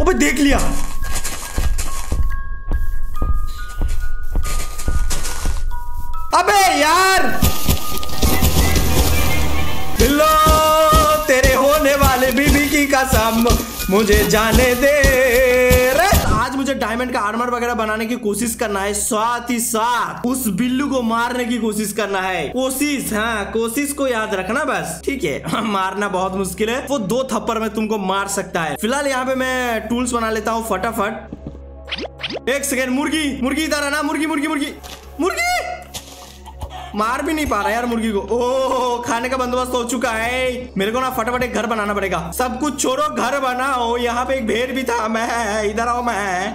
अबे देख लिया। अबे यार! बिल्लो तेरे होने वाले बीबी की कसम, मुझे जाने दे। डायमंड का आर्मर वगैरह बनाने की कोशिश करना है। साथ ही साथ उस बिल्लू को मारने की कोशिश करना है। कोशिश हाँ कोशिश को याद रखना बस। ठीक है मारना बहुत मुश्किल है। वो दो थप्पड़ में तुमको मार सकता है। फ़िलहाल यहाँ पे मैं टूल्स बना लेता हूँ फटाफट। एक सेकेंड मुर्गी मुर्गी इधर आना। मुर्गी मुर्गी मुर्गी मुर्गी! मार भी नहीं पा रहा यार मुर्गी को। ओह, खाने का बंदोबस्त हो चुका है। मेरे को ना फटाफट एक घर बनाना पड़ेगा। सब कुछ छोड़ो, घर बनाओ। यहाँ पे एक भेड़ भी था, मैं, इधर आओ मैं।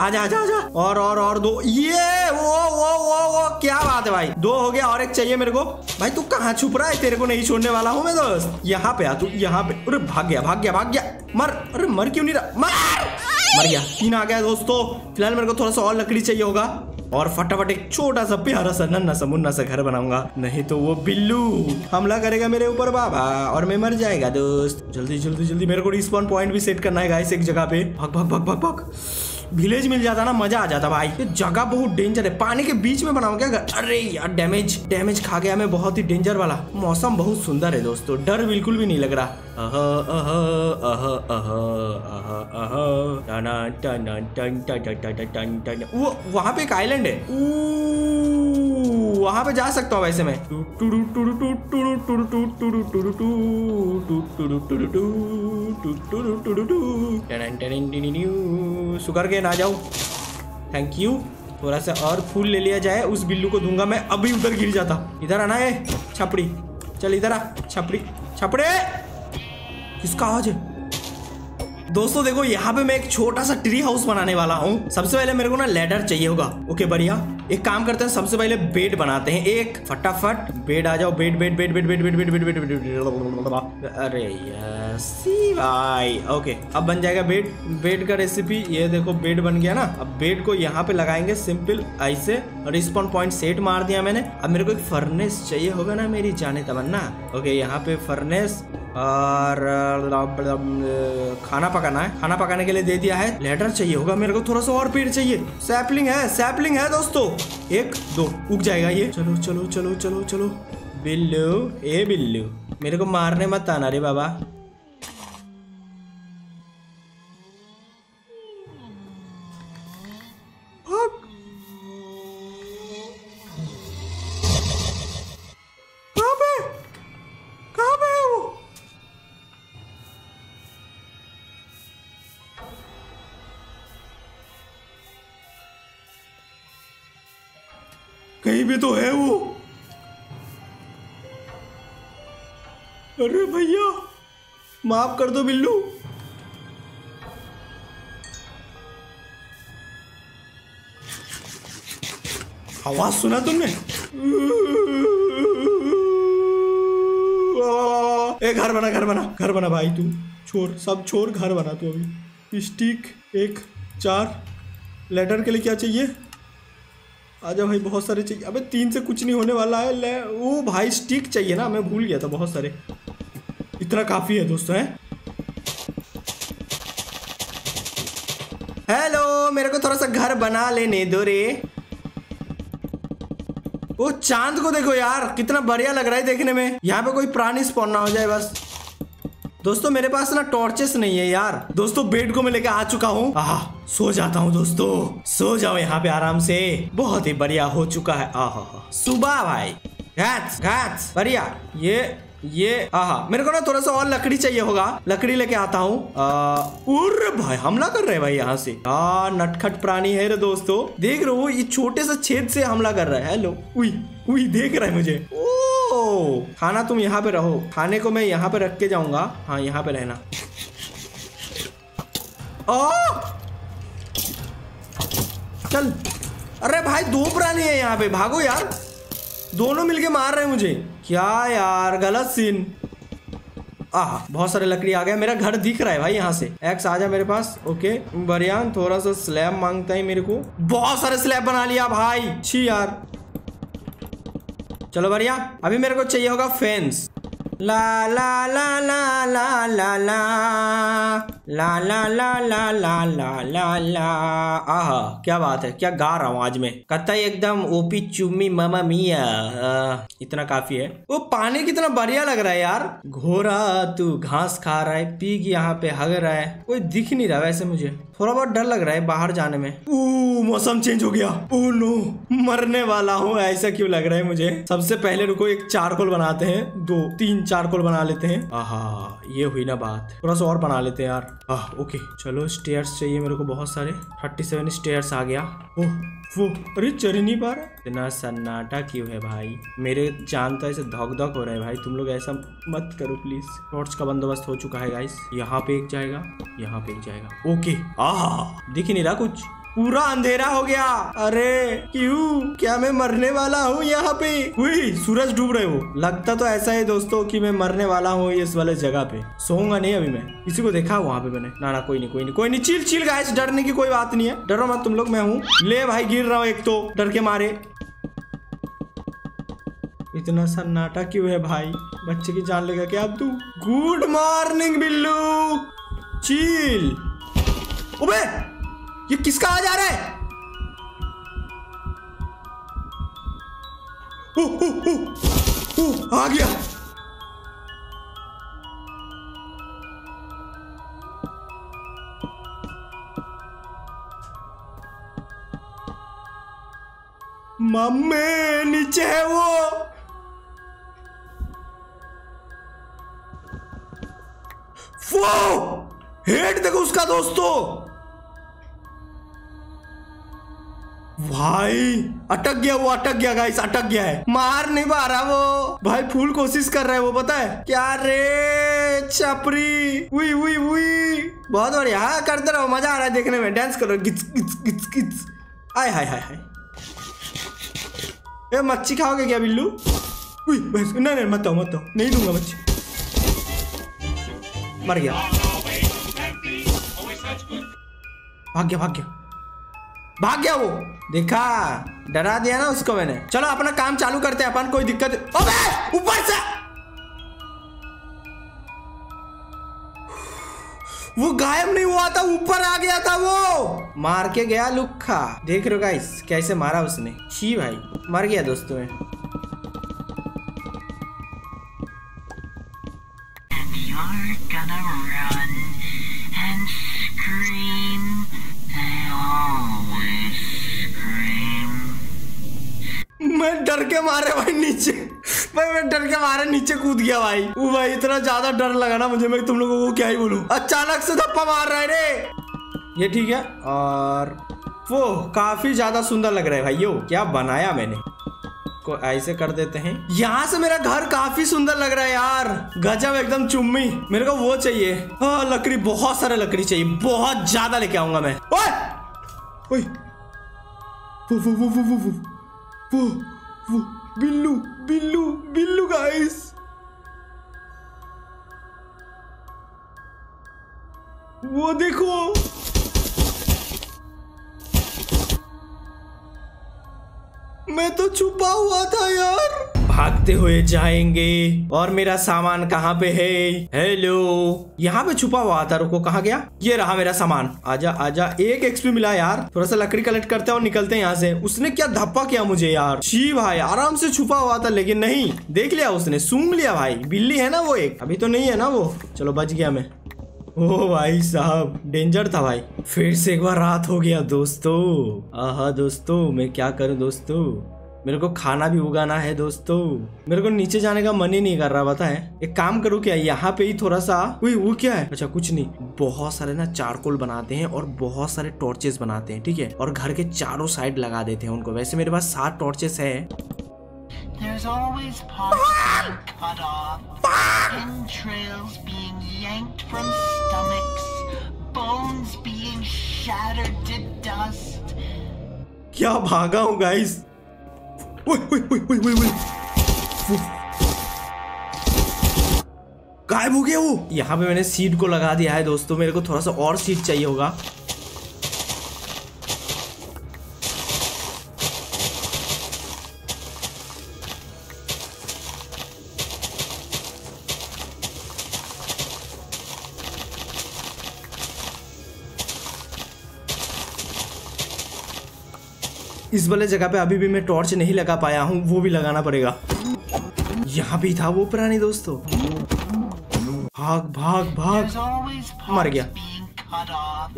आजा आजा आजा। और और और दो। ये, वो वो वो वो, क्या बात है भाई। दो हो गया, और एक चाहिए मेरे को। भाई, तू कहाँ छुप रहा है? तेरे को नहीं छोड़ने वाला हूँ मैं, दोस्त। यहाँ पे आ तू, यहाँ पे। अरे, भाग गया भाग गया भाग गया। मर, अरे, मर क्यों नहीं रहा? मर! मर गया। तीन आ गया, दोस्तों। फ़िलहाल मेरे को थोड़ा सा और लकड़ी चाहिए होगा। और फटाफट एक छोटा सा प्यारा सा नन्ना सा मुन्ना सा घर बनाऊँगा। नहीं तो वो बिल्लू हमला करेगा मेरे ऊपर बाबा, और मैं मर जाएगा दोस्त। जल्दी जल्दी जल्दी मेरे को रिस्पॉन्ड पॉइंट भी सेट करना है गाइस एक जगह पे। भाग भाग भाग भाग भाग। विलेज मिल जाता ना मज़ा आ जाता भाई ये जगह बहुत डेंजर है पानी के बीच में बनाओ क्या अरे यार डैमेज डैमेज खा गया मैं बहुत ही डेंजर वाला मौसम बहुत सुंदर है दोस्तों डर बिल्कुल भी नहीं लग रहा वहाँ पे एक आइलैंड है वहाँ पे जा सकता हूँ वैसे मैं। सुगर के ना जाओ थैंक यू थोड़ा सा और फूल ले लिया जाए, उस बिल्लू को दूँगा मैं, अभी उधर गिर जाता। इधर आना है, छपड़ी। चल इधर आ, छपड़ी, छपड़े! किसका आवाज़ है? दोस्तों देखो यहाँ पे मैं एक छोटा सा ट्री हाउस बनाने वाला हूँ सबसे पहले मेरे को ना लेडर चाहिए होगा ओके बढ़िया एक काम करते हैं सबसे पहले बेड बनाते हैं एक फटाफट बेड आ जाओ bed bed bed bed bed bed bed bed bed bed अरे भाई ओके अब बन जाएगा बेड बेड का रेसिपी ये देखो बेड बन गया ना अब बेड को यहाँ पे लगाएँगे सिंपल ऐसे रिस्पॉन पॉइंट सेट मार दिया मैंने अब मेरे को एक फर्नेस चाहिए होगा ना मेरी जाने तमन्ना ओके यहाँ पे फर्नेस और खाना पकाना है? खाना पकाने के लिए दे दिया है। लेटर चाहिए होगा मेरे को, थोड़ा सा और पेड़ चाहिए। सैपलिंग है सैपलिंग है दोस्तों। एक, दो, उग जाएगा ये। चलो चलो चलो चलो चलो। बिल्लू, ए बिल्लू। मेरे को मारने मत आना रे बाबा। कहीं भी तो है वो। अरे भैया, माफ़ कर दो बिल्लू। आवाज़ सुना तुमने? ए, घर बना घर बना घर बना भाई तू। छोड़ सब छोड़ घर बना तू अभी। स्टिक, एक, चार। लेटर के लिए क्या चाहिए? आजा भाई, बहुत सारे चाहिए अबे, तीन से कुछ नहीं होने वाला है। ले, वो भाई स्टिक चाहिए ना, मैं भूल गया था बहुत सारे। इतना काफ़ी है दोस्तों, है? हेलो मेरे को थोड़ा सा घर बना लेने दो रे। वो चाँद को देखो यार, कितना बढ़िया लग रहा है देखने में। यहाँ पे कोई प्राणी स्पॉन ना हो जाए बस। दोस्तों, मेरे पास ना टॉर्चेस नहीं है यार। दोस्तों बेड को मैं लेके आ चुका हूँ। सो जाता हूँ दोस्तों। सो जाओ यहाँ पे आराम से। बहुत ही बढ़िया हो चुका है। आह सुबह भाई। घाट घाट बढ़िया। ये ये, आहा। मेरे को ना थोड़ा सा और लकड़ी चाहिए होगा। लकड़ी लेके आता हूँ। उर्र भाई, हमला कर रहे हैं भाई यहाँ से। आ, नटखट प्राणी है रे दोस्तों। देख रहे हो, ये छोटे से छेद से हमला कर रहा है। हेलो उई उई, देख रहा है मुझे। खाना तुम यहाँ पे रहो। खाने को मैं यहाँ पे रख के जाऊँगा। हाँ यहाँ पे रहना। ओ चल। अरे भाई दो प्राणी है यहाँ पे। भागो यार। दोनों मिलके मार रहे हैं मुझे। क्या यार, गलत सीन आह, बहुत सारे लकड़ी आ गए मेरा घर दिख रहा है भाई यहाँ से। एक्स आ जा मेरे पास। ओके बरियान थोड़ा सा स्लैब माँगता है मेरे को। बहुत सारे स्लैब बना लिया भाई। छी यार। चलो बढ़िया अभी मेरे को चाहिए होगा फेंस ला ला ला ला ला ला ला ला ला ला ला ला ला ला ला आह क्या बात है क्या गा रहा हूँ आज मैं कतई एकदम ओपी चुम्मी मामा मिया इतना काफ़ी है वो पानी कितना बढ़िया लग रहा है यार घोरा तू घास खा रहा है पीक यहाँ पे हग रहा है कोई दिख नहीं रहा वैसे मुझे थोड़ा बहुत डर लग रहा है बाहर जाने में। मौसम चेंज हो गया। ओ नो मरने वाला हूँ, ऐसा क्यों लग रहा है मुझे? सबसे पहले रुको, एक चारकोल बनाते हैं। दो, तीन चारकोल बना लेते हैं। आहा, ये हुई ना बात। थोड़ा सा और बना लेते हैं यार। आह ओके चलो स्टेयर्स चाहिए मेरे को बहुत सारे। थर्टी सेवन स्टेयर्स आ गया। ओह वो अरे चढ़ ही नहीं पा रहा। इतना सन्नाटा क्यों है भाई? मेरे चाँद तो ऐसे धक धक हो रहा है भाई। तुम लोग ऐसा मत करो प्लीज़ टॉर्च का बंदोबस्त हो चुका है गाइस यहाँ पे एक जाएगा, यहाँ पे एक जाएगा। ओके आह! दिख ही नहीं रहा कुछ। पूरा अंधेरा हो गया। अरे, क्यों? क्या मैं मरने वाला हूँ यहाँ पे? हुई, सूरज डूब रहे हो। लगता तो ऐसा है दोस्तों कि मैं मरने वाला हूँ इस वाले जगह पे। सोऊँगा नहीं अभी मैं। किसी को देखा वहाँ पे मैंने। ना ना, कोई नहीं कोई नहीं कोई नहीं। चिल चिल गाइस डरने की कोई बात नहीं है। डरो मत तुम लोग, मैं हूँ। ले भाई, गिर रहा हूँ एक तो। डर के मारे। इतना सन्नाटा क्यों है भाई? बच्चे की जान लेगा क्या अब तू? Good morning Billu. चील। अबे ये किसका आवाज़ आ रहा है ओ, ओ, ओ, ओ, आ गया। मम्मी नीचे है वो। वो हेड देखो उसका दोस्तों। भाई, अटक गया वो, अटक गया गाइस अटक गया है। मार नहीं पा रहा वो। भाई, फुल कोशिश कर रहा है वो, पता है? क्या रे, छपरी। उई उई उई। बहुत बढ़िया। हाँ करते रहो, मज़ा आ रहा है देखने में। डांस करो। गिच गिच गिच गिच। आय हाय हाय हाय। ए, मच्छी खाओगे क्या, बिल्लू? उई नहीं नहीं, मत दो मत दो नहीं दूँगा मच्छी। मर गया। भाग्य गया। भाग गया वो। देखा? डरा दिया ना उसको मैंने। चलो, अपना काम चालू करते हैं अपन, कोई दिक्कत अबे ऊपर से! वो गायब नहीं हुआ था, ऊपर आ गया था वो। मार के गया लुखा देख रहे हो गाइस कैसे मारा उसने। छी भाई, मर गया दोस्तों में। You're gonna run and scream. मैं डर के मारे भाई नीचे। भाई, मैं डर के मारे नीचे कूद गया भाई। वो भाई, इतना ज़्यादा डर लगा ना मुझे, मैं तुम लोगों को क्या ही बोलूँ? अचानक से धप्पा मार रहा है रे। ये ठीक है। और वो काफ़ी ज़्यादा सुंदर लग रहा है भाई, यो, क्या बनाया मैंने? को ऐसे कर देते हैं। यहाँ से मेरा घर काफ़ी सुंदर लग रहा है यार। गजब, एकदम चुम्मी। मेरे को वो चाहिए। हाँ लकड़ी, बहुत सारा लकड़ी चाहिए। बहुत ज़्यादा लेके आऊँगा मैं। ओए! ओए वो वो वो वो वो वो वो वो बिल्लू बिल्लू बिल्लू गाइस वो देखो मैं तो छुपा हुआ था यार। भागते हुए जाएँगे। और मेरा सामान कहाँ पे है? हेलो यहाँ पे छुपा हुआ था, रुको, कहाँ गया? ये रहा मेरा सामान। आजा आजा, एक एक्सपी मिला यार। थोड़ा सा लकड़ी कलेक्ट करते हैं और निकलते हैं यहाँ से। उसने क्या धप्पा किया मुझे यार? शी भाई, आराम से छुपा हुआ था, लेकिन नहीं। देख लिया उसने, सूंघ लिया भाई। बिल्ली है ना वो एक? अभी तो नहीं है ना वो? चलो, बच गया मैं। ओ भाई साहब डेंजर था भाई। फिर से एक बार रात हो गया, दोस्तों। आहा, दोस्तों, मैं क्या करूँ, दोस्तों? मेरे को खाना भी उगाना है, दोस्तों। मेरे को नीचे जाने का मन ही नहीं कर रहा, पता है? एक काम करो क्या? यहाँ पे ही थोड़ा सा उई वो क्या है? अच्छा कुछ नहीं। बहुत सारे ना चारकोल बनाते हैं और बहुत सारे टॉर्चेस बनाते हैं, ठीक है? और घर के चारों साइड लगा देते हैं उनको। वैसे मेरे पास सात टॉर्चेस है। There's always parts being cut off, entrails being yanked from stomachs, bones being shattered to dust. क्या भागा हूँ गाइस ओए ओए ओए ओए ओए ओए गायब हो गया वो यहाँ पे मैंने सीड को लगा दिया है दोस्तों मेरे को थोड़ा सा और सीड चाहिए होगा इस वाले जगह पे अभी भी मैं टॉर्च नहीं लगा पाया हूँ वो भी लगाना पड़ेगा। यहाँ भी था वो प्राणी दोस्तों। भाग भाग भाग। मर गया।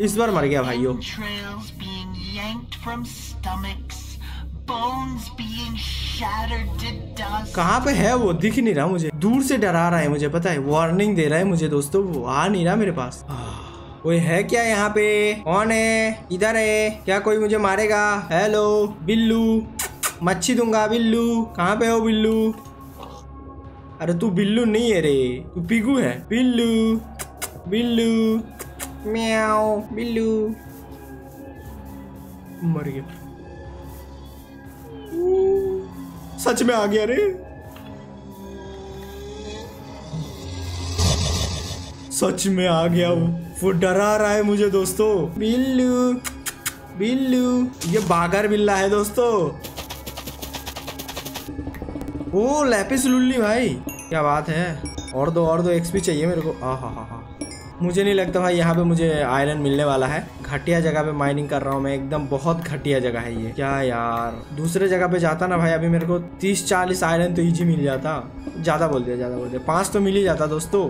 इस बार मर गया भाइयों. कहाँ पे है वो? दिख नहीं रहा मुझे। दूर से डरा रहा है मुझे पता है। वार्निंग दे रहा है मुझे दोस्तों वो आ नहीं रहा मेरे पास। कोई है क्या यहाँ पे? कौन है? इधर है? क्या कोई मुझे मारेगा? हेलो बिल्लू। मच्छी दूँगा, बिल्लू। कहाँ पे हो, बिल्लू? अरे तू बिल्लू नहीं है रे। तू पिगू है। बिल्लू बिल्लू। म्याओ बिल्लू। मर गया। सच में आ गया रे। सच में आ गया वो वो डरा रहा है मुझे, दोस्तों। बिल्लू बिल्लू, ये बागर बिल्ला है, दोस्तों। ओ, लैपिस लुल्ली भाई, क्या बात है। और दो और दो एक्सपी चाहिए मेरे को। आ, हा हा हा। मुझे नहीं लगता भाई, यहाँ पे मुझे आयरन मिलने वाला है। घटिया जगह पे माइनिंग कर रहा हूँ मैं, एकदम बहुत घटिया जगह है ये। क्या यार, दूसरे जगह पे जाता ना भाई, अभी मेरे को तीस, चालीस आयरन तो इजी मिल जाता। ज़्यादा बोल दिया, ज़्यादा बोल दिया। पाँच तो मिल ही जाता, दोस्तों।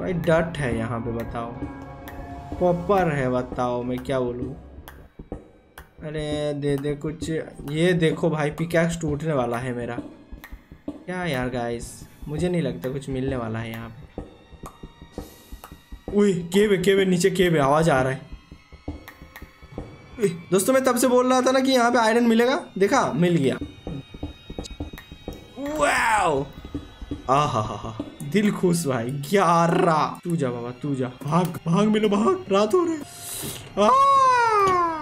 भाई, डट है यहाँ पे, बताओ। कॉपर है, बताओ मैं क्या बोलूँ? अरे, दे दे कुछ, ये देखो भाई पिकैक्स टूटने वाला है मेरा। क्या यार गाइस मुझे नहीं लगता कुछ मिलने वाला है यहाँ पे। उई, केव है केव है नीचे केव है आवाज़ आ रहा है। दोस्तों, मैं तब से बोल रहा था ना कि यहाँ पे आयरन मिलेगा। देखा, मिल गया। वाओ आहा हा हा दिल खुश भाई। ग्यारह। तू जा बाबा, तू जा। भाग भाग मिलो भाग। रात हो रहे।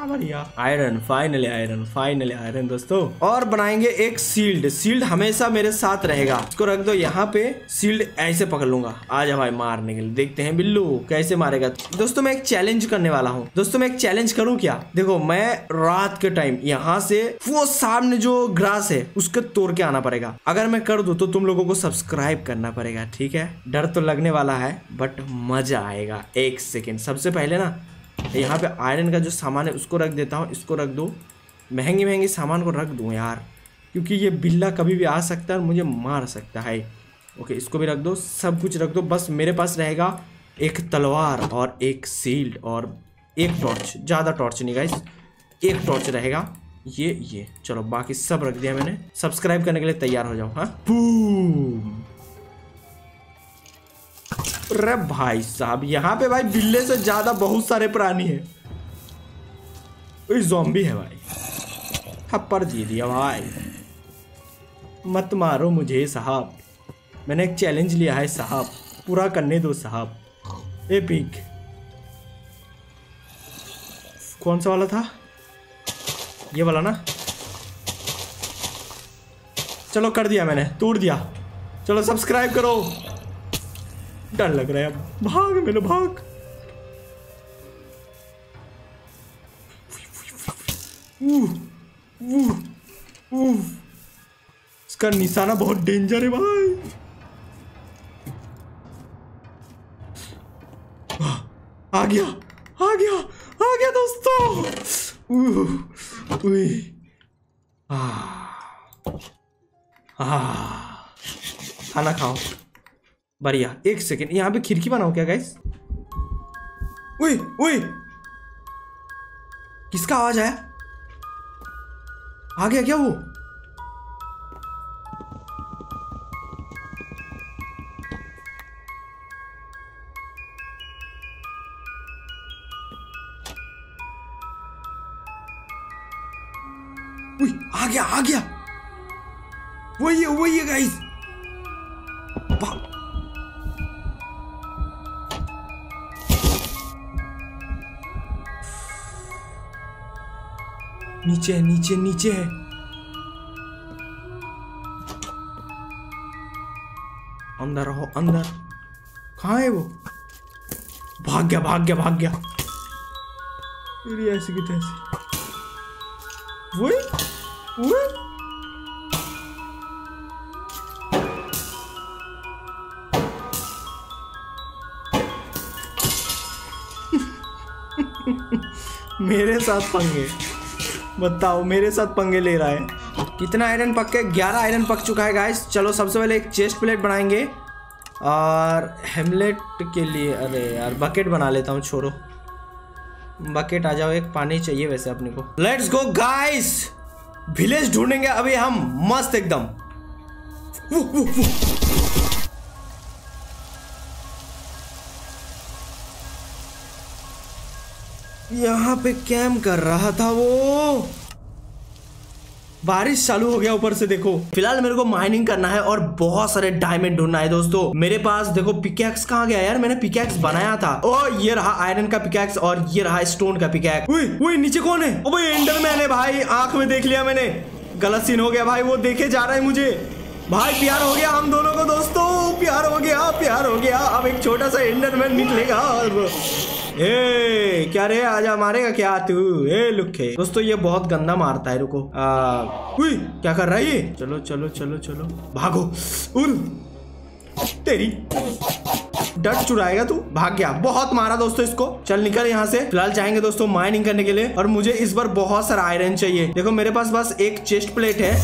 Iron finally iron finally iron दोस्तों। और बनाएँगे एक सील्ड सील्ड हमेशा मेरे साथ रहेगा। इसको रख दो यहाँ पे। सील्ड ऐसे पकड़ लूँगा। आज भाई मारने के लिए। देखते हैं बिल्लू कैसे मारेगा। दोस्तों, मैं एक चैलेंज करने वाला हूँ। दोस्तों, मैं एक चैलेंज करूँ क्या? देखो, मैं रात के टाइम यहाँ से वो सामने जो ग्रास है, उसको तोड़ के आना पड़ेगा। अगर मैं कर दू तो तुम लोगों को सब्सक्राइब करना पड़ेगा, ठीक है? डर तो लगने वाला है बट मज़ा आएगा। एक सेकेंड सबसे पहले ना यहाँ पे आयरन का जो सामान है, उसको रख देता हूँ, इसको रख दो। महँगी महँगी सामान को रख दूँ यार, क्योंकि ये बिल्ला कभी भी आ सकता है और मुझे मार सकता है। ओके, इसको भी रख दो, सब कुछ रख दो, बस मेरे पास रहेगा एक तलवार और एक सील्ड और एक टॉर्च ज़्यादा टॉर्च नहीं गाइस एक टॉर्च रहेगा, ये ये। चलो, बाकी सब रख दिया मैंने। सब्सक्राइब करने के लिए तैयार हो जाओ हाँ? अरे भाई साहब, यहाँ पे भाई बिल्ले से ज़्यादा बहुत सारे प्राणी है। जॉम्बी है भाई। थप्पड़ दे दिया भाई। मत मारो मुझे, साहब। मैंने एक चैलेंज लिया है, साहब। पूरा करने दो, साहब। एपिक कौन सा वाला था? ये वाला ना? चलो, कर दिया मैंने। तोड़ दिया। चलो सब्सक्राइब करो। डर लग रहा है अब। भाग, मेरे भाग। ऊह। इसका निशाना बहुत डेंजर है भाई। आ गया आ गया आ गया दोस्तों। खाना खाओ। बढ़िया, एक सेकेंड यहाँ पे खिड़की बनाओ क्या गाइस उई किसका आवाज़ आया? आ गया क्या वो? आ गया आ गया! वही है वही है गाइस नीचे है, नीचे नीचे है। अंदर रहो, अंदर। कहाँ है वो? भाग गया भाग गया भाग गया। ऐसी की तैसी वही वही। मेरे साथ पंगे। बताओ, मेरे साथ पंगे ले रहा है। कितना आयरन पक के, ग्यारह आयरन पक चुका है गाइस चलो, सबसे पहले एक चेस्ट प्लेट बनाएँगे। और हेमलेट के लिए, अरे यार बकेट बना लेता हूँ, छोड़ो। बकेट आ जाओ, एक पानी चाहिए वैसे अपने को। लेट्स गो गाइस विलेज ढूंढेंगे, अभी हम मस्त एकदम। यहाँ पे कैम कर रहा था वो। बारिश चालू हो गया ऊपर से, देखो। फ़िलहाल मेरे को माइनिंग करना है और बहुत सारे डायमंड ढूंढना है दोस्तों। मेरे पास, देखो पिकैक्स कहाँ गया यार? मैंने पिकैक्स बनाया था। ओ, ये रहा आयरन का पिकैक्स और ये रहा स्टोन का पिकैक्स नीचे कौन है? ओ, भाई एंडरमैन है भाई। आँख में देख लिया मैंने। गलत सीन हो गया भाई, वो देखे जा रहा है मुझे। भाई, प्यार हो गया हम दोनों को दोस्तों। प्यार हो गया, प्यार हो गया। अब एक छोटा सा एंडरमैन निकलेगा और ए क्या रे आजा मारेगा क्या तू? ए लुखे दोस्तों ये बहुत गंदा मारता है रुको। आ, उई, क्या कर रहा है ये? चलो चलो चलो चलो। भागो। उल तेरी। डट चुराएगा तू? भाग गया। बहुत मारा दोस्तों इसको। चल निकल यहाँ से। फ़िलहाल जाएँगे दोस्तों माइनिंग करने के लिए। और मुझे इस बार बहुत सारा आयरन चाहिए। देखो मेरे पास बस एक चेस्ट प्लेट है।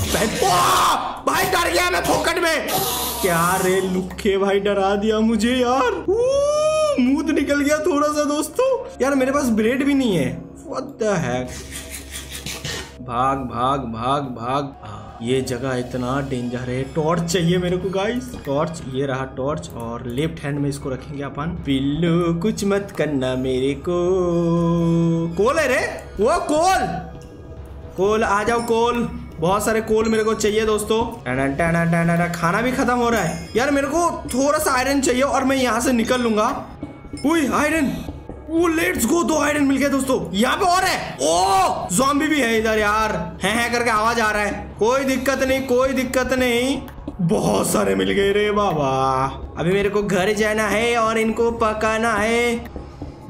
भाई डर गया मैं फोकट में। क्या रे लुखे भाई डरा दिया मुझे यार। मूत निकल गया थोड़ा सा दोस्तों। यार, मेरे पास ब्रेड भी नहीं है। What the heck? भाग भाग भाग भाग। ये जगह इतना डेंजर है। टॉर्च चाहिए मेरे को गाइस टॉर्च ये रहा टॉर्च और लेफ़्ट हैंड में इसको रखेंगे अपन। पिल्लू, कुछ मत करना मेरे को। कोल है रे? वो कोल कोल आ जाओ कोल बहुत सारे कोल मेरे को चाहिए दोस्तों। खाना भी खत्म हो रहा है। यार, मेरे को थोड़ा सा आयरन चाहिए और मैं यहाँ से निकल लूँगा। आयरन वो लेट्स गो दो आयरन मिल गया दोस्तों। यहाँ पे और है। ओ जॉम्बी भी है इधर यार। है है करके आवाज़ आ रहा है। कोई दिक्कत नहीं, कोई दिक्कत नहीं। बहुत सारे मिल गए रे बाबा। अभी मेरे को घर जाना है और इनको पकाना है।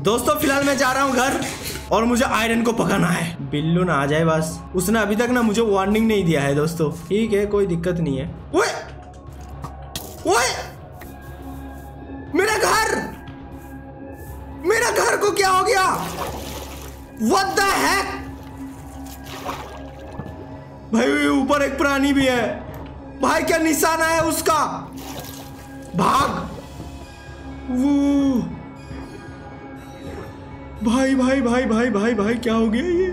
दोस्तों, फ़िलहाल मैं जा रहा हूँ घर और मुझे आयरन को पकाना है। बिल्लू ना आ जाए बस। उसने अभी तक ना मुझे वार्निंग नहीं दिया है दोस्तों। ठीक है, कोई दिक्कत नहीं है। ओए ओए, मेरा घर! क्या हो गया? What the heck? भाई ऊपर एक प्राणी भी है। भाई, क्या निशाना है उसका? भाग। वो। भाई भाई भाई भाई भाई भाई, क्या हो गया ये?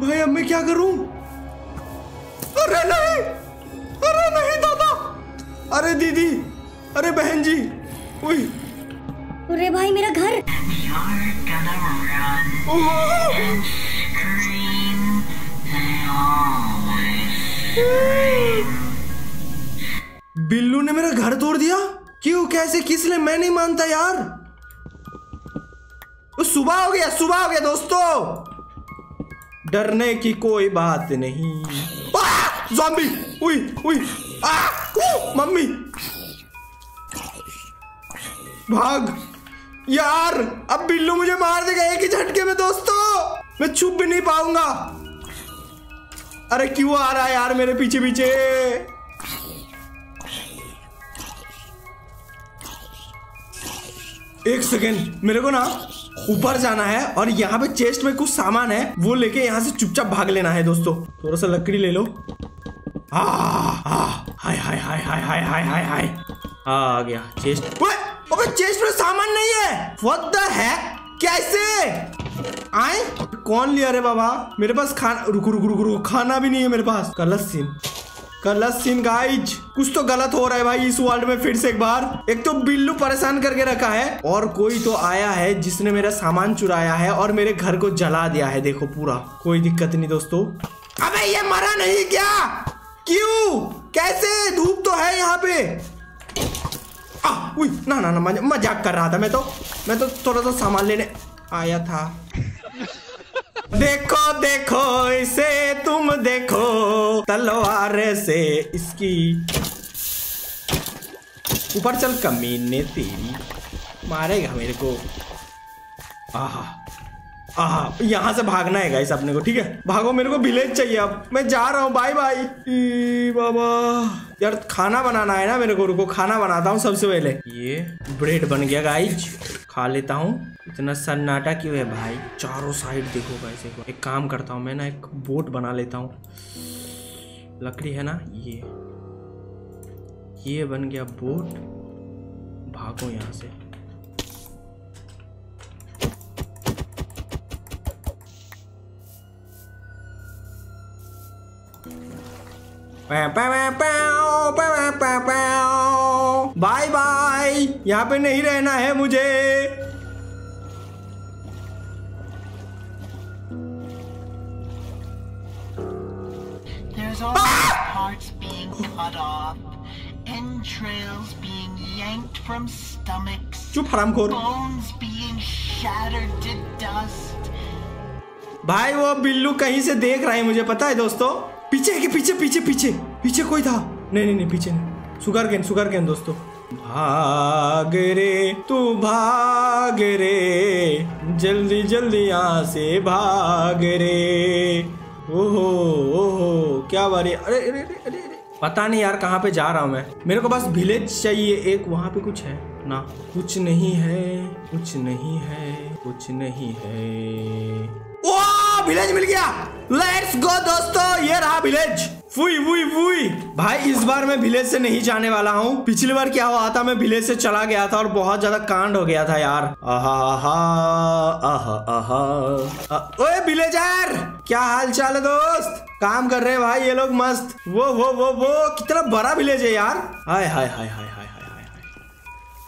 भाई, अब मैं क्या करूँ? अरे नहीं! अरे दीदी अरे बहन जी उई। अरे भाई मेरा घर. बिल्लू ने मेरा घर तोड़ दिया? क्यों कैसे किस लिए? मैं नहीं मानता यार। सुबह हो गया सुबह हो गया दोस्तों। डरने की कोई बात नहीं। जॉम्बी उई उई। मम्मी। भाग। यार, अब बिल्लू मुझे मार देगा एक ही झटके में, दोस्तों। मैं छुप भी नहीं पाऊँगा। अरे, क्यों आ रहा है यार मेरे पीछे पीछे एक सेकेंड, मेरे को ना ऊपर जाना है और यहाँ पे चेस्ट में कुछ सामान है, वो लेके यहाँ से चुपचाप भाग लेना है, दोस्तों। थोड़ा सा लकड़ी ले लो। सामान नहीं है। व्हाट द है कैसे? आए, कौन लिया रे बाबा? मेरे पास खाना रुको रुको रुको रुको, खाना भी नहीं है मेरे पास। Colour scene colour scene guys कुछ तो गलत हो रहा है भाई इस वर्ल्ड में फिर से एक बार। एक तो बिल्लू परेशान करके रखा है। और कोई तो आया है जिसने मेरा सामान चुराया है और मेरे घर को जला दिया है, देखो पूरा। कोई दिक्कत नहीं दोस्तों। अबे, ये मरा नहीं क्या? क्यों? कैसे? धूप तो है यहाँ पे। आ, ना ना ना मज़ाक कर रहा था मैं तो। मैं तो थोड़ा सा सामान लेने आया था। देखो देखो इसे तुम देखो तलवार से इसकी। ऊपर चल कमीने तेरी मारेगा मेरे को। आहा। आहा, यहाँ से भागना है गाइस अपने को, ठीक है? भागो, मेरे को विलेज चाहिए अब। मैं जा रहा हूँ बाय बाय बाबा। यार, खाना बनाना है ना मेरे को, रुको, खाना बनाता हूँ सबसे पहले। ये ब्रेड बन गया गाइस खा लेता हूँ। इतना सन्नाटा क्यों है भाई? चारों साइड देखो गाइस एक बार। एक काम करता हूँ, मैं ना एक बोट बना लेता हूँ। लकड़ी है ना, ये। ये बन गया बोट भागो यहाँ से। बाय बाय यहाँ पे नहीं रहना है मुझे। ah! चुप हराम भाई वो बिल्लू कहीं से देख रहे हैं मुझे पता है दोस्तों? पीछे के पीछे पीछे पीछे पीछे कोई था? नहीं नहीं नहीं पीछे नहीं। सुगर केन सुगर केन दोस्तों। भाग रे तू भाग रे। जल्दी जल्दी यहाँ से भाग रे। ओहो ओहो क्या बारी। अरे अरे अरे अरे अरे। पता नहीं यार कहाँ पे जा रहा हूँ मैं। मेरे को बस विलेज चाहिए। एक वहाँ पे कुछ है। ना कुछ नहीं है कुछ नहीं है कुछ नहीं है। ओह विलेज मिल गया। लेट्स गो दोस्तों ये रहा विलेज वुई वुई वुई। भाई इस बार मैं विलेज से नहीं जाने वाला हूँ। पिछली बार क्या हुआ था मैं विलेज से चला गया था और बहुत ज़्यादा कांड हो गया था यार। आहा आहा आहा ओए विलेजर क्या हाल चाल है दोस्त? काम कर रहे हैं भाई ये लोग मस्त। वो वो वो वो कितना बड़ा विलेज है यार। हाय हाय हाय हाय हाय।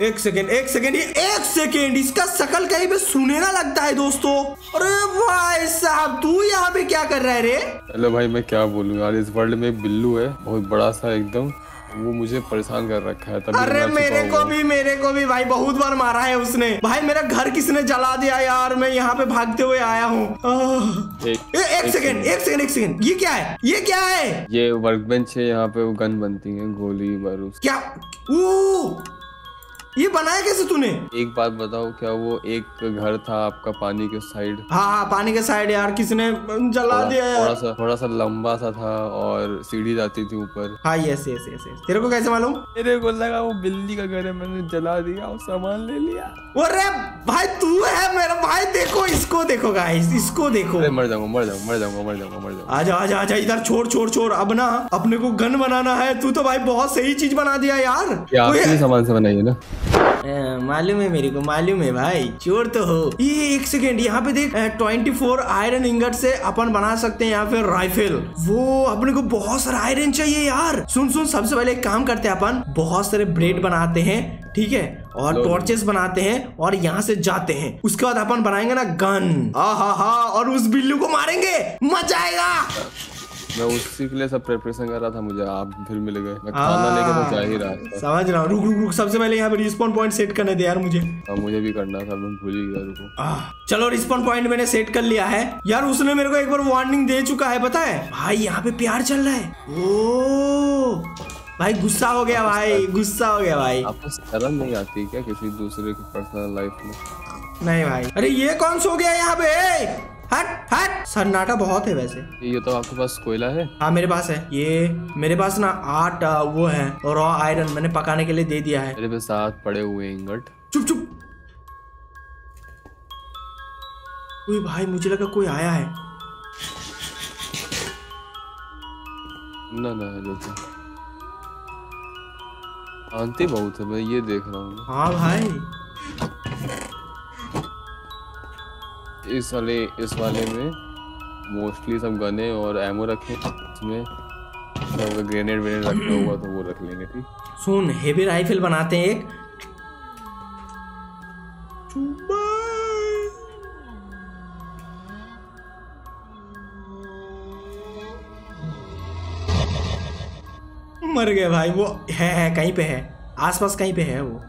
एक सेकेंड एक सेकेंड ये एक सेकेंड इसका शकल कहीं पे सुनेना लगता है दोस्तों। अरे भाई साहब तू यहाँ पे क्या कर रहा है रे? हेलो भाई मैं क्या बोलूँ यार इस वर्ल्ड में एक बिल्लू है बहुत बड़ा सा एकदम। वो मुझे परेशान कर रखा है तभी अरे मेरे को भी मेरे को भी भाई बहुत बार मारा है उसने। भाई मेरा घर किसने जला दिया यार? मैं यहाँ पे भागते हुए आया हूँ। एक, ए, एक सेकेंड एक सेकेंड एक सेकेंड। ये क्या है? ये क्या है? ये वर्क बेंच है यहाँ पे वो गन बनती है गोली बारूद। क्या? ओ ये बनाया कैसे तूने? एक बात बताओ क्या वो एक घर था आपका पानी के साइड हाँ हाँ पानी के साइड यार किसने जला दिया यार? थोड़ा सा थोड़ा सा लंबा सा था और सीढ़ी जाती थी ऊपर। हाँ यस यस यस यस तेरे को कैसे मालूम? मेरे को लगा वो बिल्ली का घर है मैंने जला दिया और सामान ले लिया। अरे भाई तू है मेरा भाई देखो इसको देखो गाइस इसको देखो। अरे मर जाऊँगा मर जाऊँगा मर जाऊँगा मर जाऊँगा मर जाऊँगा। आजा आजा आजा इधर छोड़ छोड़ छोड़ अब ना अपने को गन बनाना है। तू तो भाई बहुत सही चीज़ बना दिया यार। सामान से बनाई है ना? मालूम है मेरे को मालूम है भाई। चोर तो हो। ये एक सेकेंड यहाँ पे देख ट्वेंटी फोर आयरन इंगट से अपन बना सकते हैं यहाँ पे राइफल वो अपने को बहुत सारा आयरन चाहिए यार। सुन सुन सबसे पहले एक काम करते हैं अपन। बहुत सारे ब्रेड बनाते हैं ठीक है? और टॉर्चेस बनाते हैं और यहाँ से जाते हैं। उसके बाद अपन बनाएँगे ना गन आहा हा और उस बिल्लू को मारेंगे। मज़ा आएगा। मैं उसी के लिए सब प्रिपरेशन कर रहा था मुझे आप फिर मिल गए। मैं खाना लेके तो जा ही रहा था। समझ रहा हूँ। रुक रुक रुक सबसे पहले यहाँ पे रिस्पॉन पॉइंट सेट करने दे यार मुझे। अब मुझे भी करना था मैं भूल ही गया रुको। चलो रिस्पॉन पॉइंट मैंने सेट कर लिया है। यार उसने मेरे को एक बार वार्निंग दे चुका है पता है? भाई यहाँ पे प्यार चल रहा है। ओ भाई गुस्सा हो गया भाई गुस्सा हो गया भाई। आपको शर्म नहीं आती क्या किसी दूसरे की पर्सनल लाइफ में? नहीं भाई। अरे ये कौन सो गया यहाँ पे? हट हट सन्नाटा बहुत है वैसे। ये तो आपके पास कोयला है? हाँ मेरे पास है। ये मेरे पास ना आठ वो है रॉ आयरन मैंने पकाने के लिए दे दिया है। मेरे पे साथ पड़े हुए इंगट। चुप चुप। कोई भाई मुझे लगा कोई आया है। ना ना रुको शांति बहुत है मैं ये देख रहा हूँ। हाँ भाई। इस वाले इस वाले में मोस्टली सब गने और एमो रखे। इसमें सब ग्रेनेड वेनेड रखा हुआ तो वो रख लेंगे ठीक? सुन हेवी राइफल बनाते हैं एक। मर गए भाई वो है है कहीं पे है। आसपास कहीं पे है वो।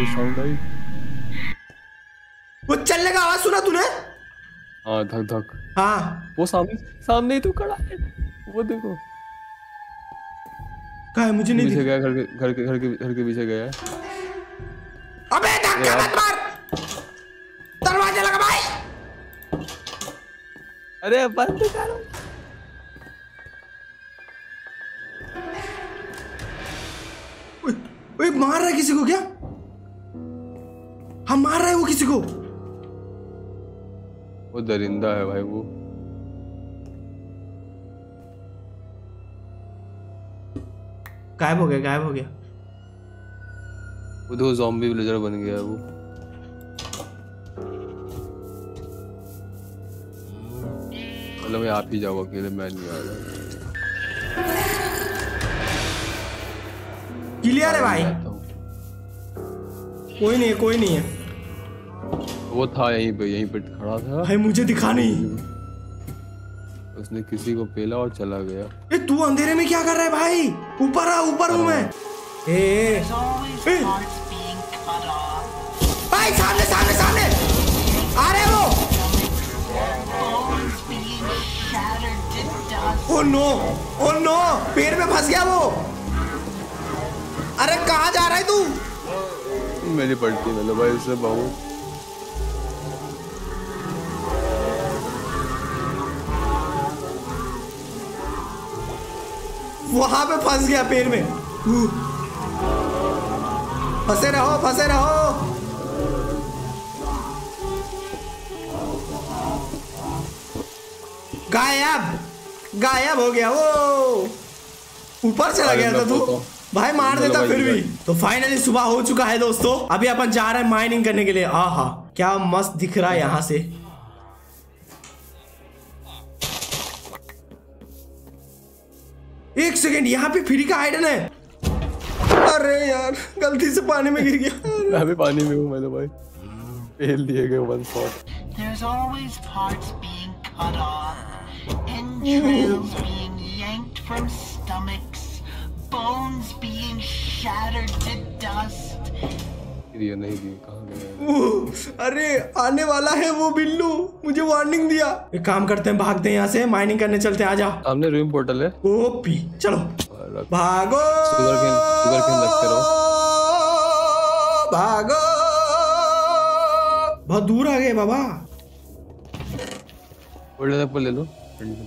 ये साउंड आई। वो चलने का आवाज़ सुना तूने? हाँ धक धक। हाँ। वो सामने सामने ही तो खड़ा है। वो देखो। कहा है? मुझे नहीं पीछे दिख गया घर के घर के घर के घर के पीछे गया। अबे धक्का मत मार। दरवाज़ा लगा भाई। अरे बंद करो। ओए, मार रहा है किसी को क्या? हम मार रहे है वो किसी को। वो दरिंदा है भाई वो। गायब हो गया गायब हो गया। वो दो जॉम्बी विलेजर बन गया है वो। मतलब मैं आप ही जाओ अकेले मैं नहीं आ रहा। क्लियर है भाई। कोई नहीं है कोई नहीं है। वो था यहीं पे यहीं पे खड़ा था। भाई मुझे दिखा नहीं। उसने किसी को पेला और चला गया। ए तू अंधेरे में क्या कर रहा है भाई? ऊपर आ ऊपर हूँ मैं। ए, ए off, भाई सामने सामने सामने। आ रहे वो. ओ नो ओ नो पेड़ में फंस गया वो। अरे कहाँ जा रहा है तू? मेरी पड़ती मतलब भाई इससे बहुत वहाँ पे फंस गया पेड़ में। फंसे रहो फंसे रहो। गायब गायब हो गया वो। ऊपर चला गया था तू। भाई मार देता भाई, फिर भी। तो फाइनली सुबह हो चुका है दोस्तों। अभी अपन जा रहे हैं माइनिंग करने के लिए। आहा क्या मस्त दिख रहा है यहाँ से। एक सेकंड यहाँ पे फ्री का आइडन है अरे यार गलती से पानी में गिर गया मैं भी पानी में हूँ मैं तो भाई फेल दिए गए one shot There's always parts being cut off, entrails being yanked from stomachs, bones being shattered to dust. ये नहीं दी कहाँ अरे आने वाला है वो बिल्लू। मुझे वार्निंग दिया। एक काम करते हैं भागते हैं यहाँ से। माइनिंग करने चलते हैं आजा सामने रूम पोर्टल है। ओपी चलो। भागो। केन- केन भागो। बहुत दूर आ गए बाबा। ले लो।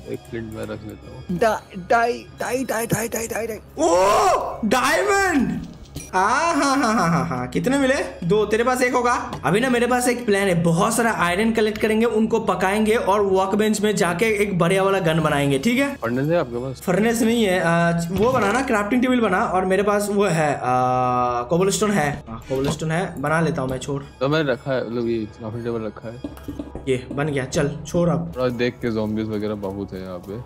एक फ्लिंट में रख लेता हूँ। Die die die die die die die. ओ डायमंड हाँ हाँ हाँ हाँ हाँ हाँ कितने मिले? दो तेरे पास एक होगा। अभी ना मेरे पास एक प्लान है। बहुत सारा आयरन कलेक्ट करेंगे उनको पकाएँगे और वर्क बेंच में जाके एक बढ़िया वाला गन बनाएँगे ठीक है? फर्नेस है आपके पास? फर्नेस नहीं है। आ, वो बनाना क्राफ्टिंग टेबल बना और मेरे पास वो है कोबलस्टोन है। कोबलस्टोन है। बना लेता हूँ मैं छोड़। तो मैंने रखा है मतलब ये काफ़ी टेबल रखा है। ये बन गया। चल छोड़ अब। थोड़ा देख के zombies वगैरह बहुत है यहाँ पे।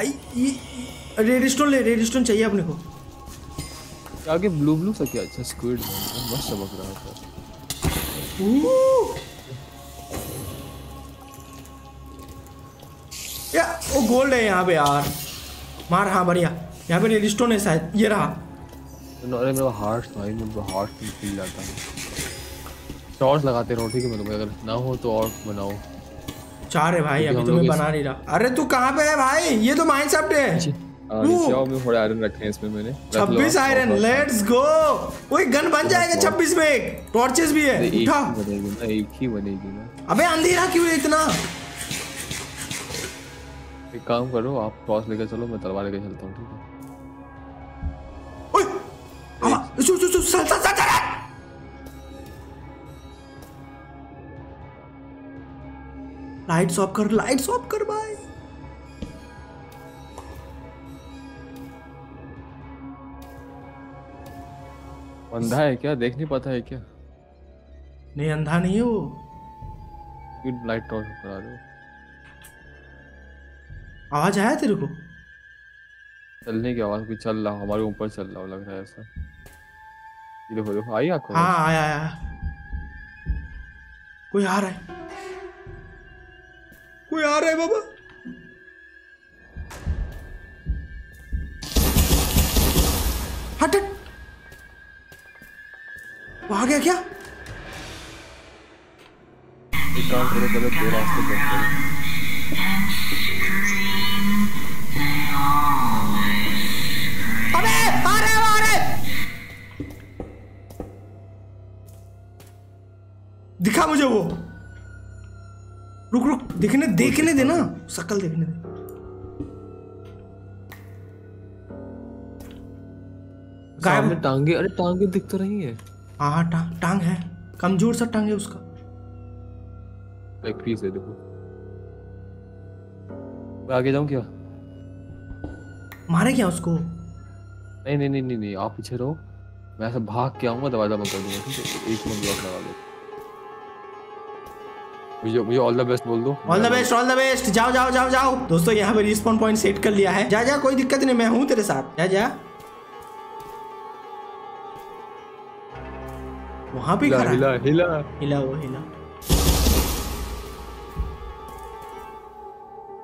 आई ये रेड स्टोन ले रेड स्टोन चाहिए अपने को। आगे ब्लू ब्लू सा क्या अच्छा स्क्विड मस्त चमक रहा था या वो गोल्ड है यहाँ पे यार। मार हाँ बढ़िया। यहाँ पे रेड स्टोन है शायद। ये रहा। अरे मेरा हार्ट भाई मेरा हार्ट खिल जाता है। टॉर्च लगाते रहो ठीक है मतलब अगर ना हो तो और बनाओ। चार है भाई अभी तो मैं बना नहीं रहा। अरे तू कहाँ पे है भाई? ये तो माइंड सेफ्ट है। मैं थोड़े आयरन रखे हैं इसमें मैंने। छब्बीस आयरन लेट्स गो कोई गन बन जाएगा छब्बीस में एक। टॉर्चेस भी है उठा। ही बनेगी ना एक ही बनेगी ना। अबे अंधेरा क्यों है इतना? एक काम करो आप टॉर्च लेकर चलो मैं तलवार लेकर चलता हूँ ठीक है? ओए सु सु सु लाइट्स ऑफ़ कर लाइट्स ऑफ़ कर भाई अंधा है क्या? देख नहीं पाता है क्या? नहीं अंधा नहीं है वो। लाइट टॉर्च करा हो आवाज़ आया तेरे को? चलने की आवाज़ भी चल रहा हमारे ऊपर चल रहा लग रहा है ऐसा। ये देखो देखो आई आँखों? हाँ आया आया। कोई आ रहा है? कोई आ रहा है बाबा? हट हट। वो आ गया क्या? रास्ते अबे आ रहे आ रहे दिखा मुझे वो। रुक रुक देखने देखने देना सकल देखने दे। गायब टांगे अरे टांगे दिख तो रही है। हाँ हाँ टांग टांग है। कमज़ोर सा टांग है उसका। एक पीस है देखो। मैं आगे जाऊँ क्या? मारे क्या उसको? नहीं नहीं नहीं नहीं नहीं आप पीछे रहो। मैं ऐसे भाग के आऊँगा दरवाज़ा बंद कर दूँगा ठीक है? एक मिनट ब्लॉक लगा दो। मुझे मुझे ऑल द बेस्ट बोल दो। All the best all the best जाओ जाओ जाओ जाओ। दोस्तों यहाँ पे रिस्पॉन पॉइंट सेट कर लिया है। जा जा कोई दिक्कत नहीं मैं हूँ तेरे साथ। जा जा। वहाँ पे हिला खड़ा हिला हिला। हिला वो हिला।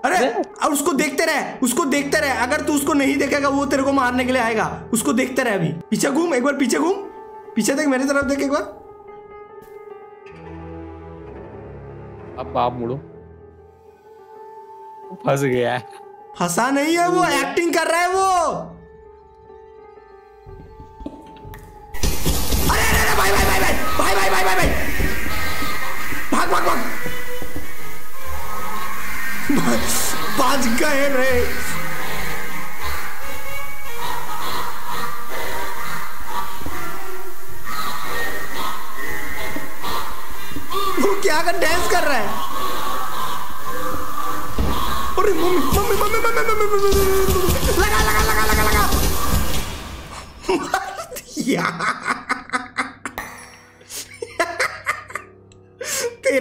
अरे अब उसको देखते रहे उसको देखते रहे। अगर तू उसको नहीं देखेगा वो तेरे को मारने के लिए आएगा। उसको देखते रहे अभी। पीछे घूम एक बार पीछे घूम। पीछे देख मेरी तरफ़ देख एक बार। अब आप मुड़ो। फंस गया। है फंसा नहीं है वो एक्टिंग कर रहा है वो। भाग गए रे। वो क्या कर डांस कर रहा है?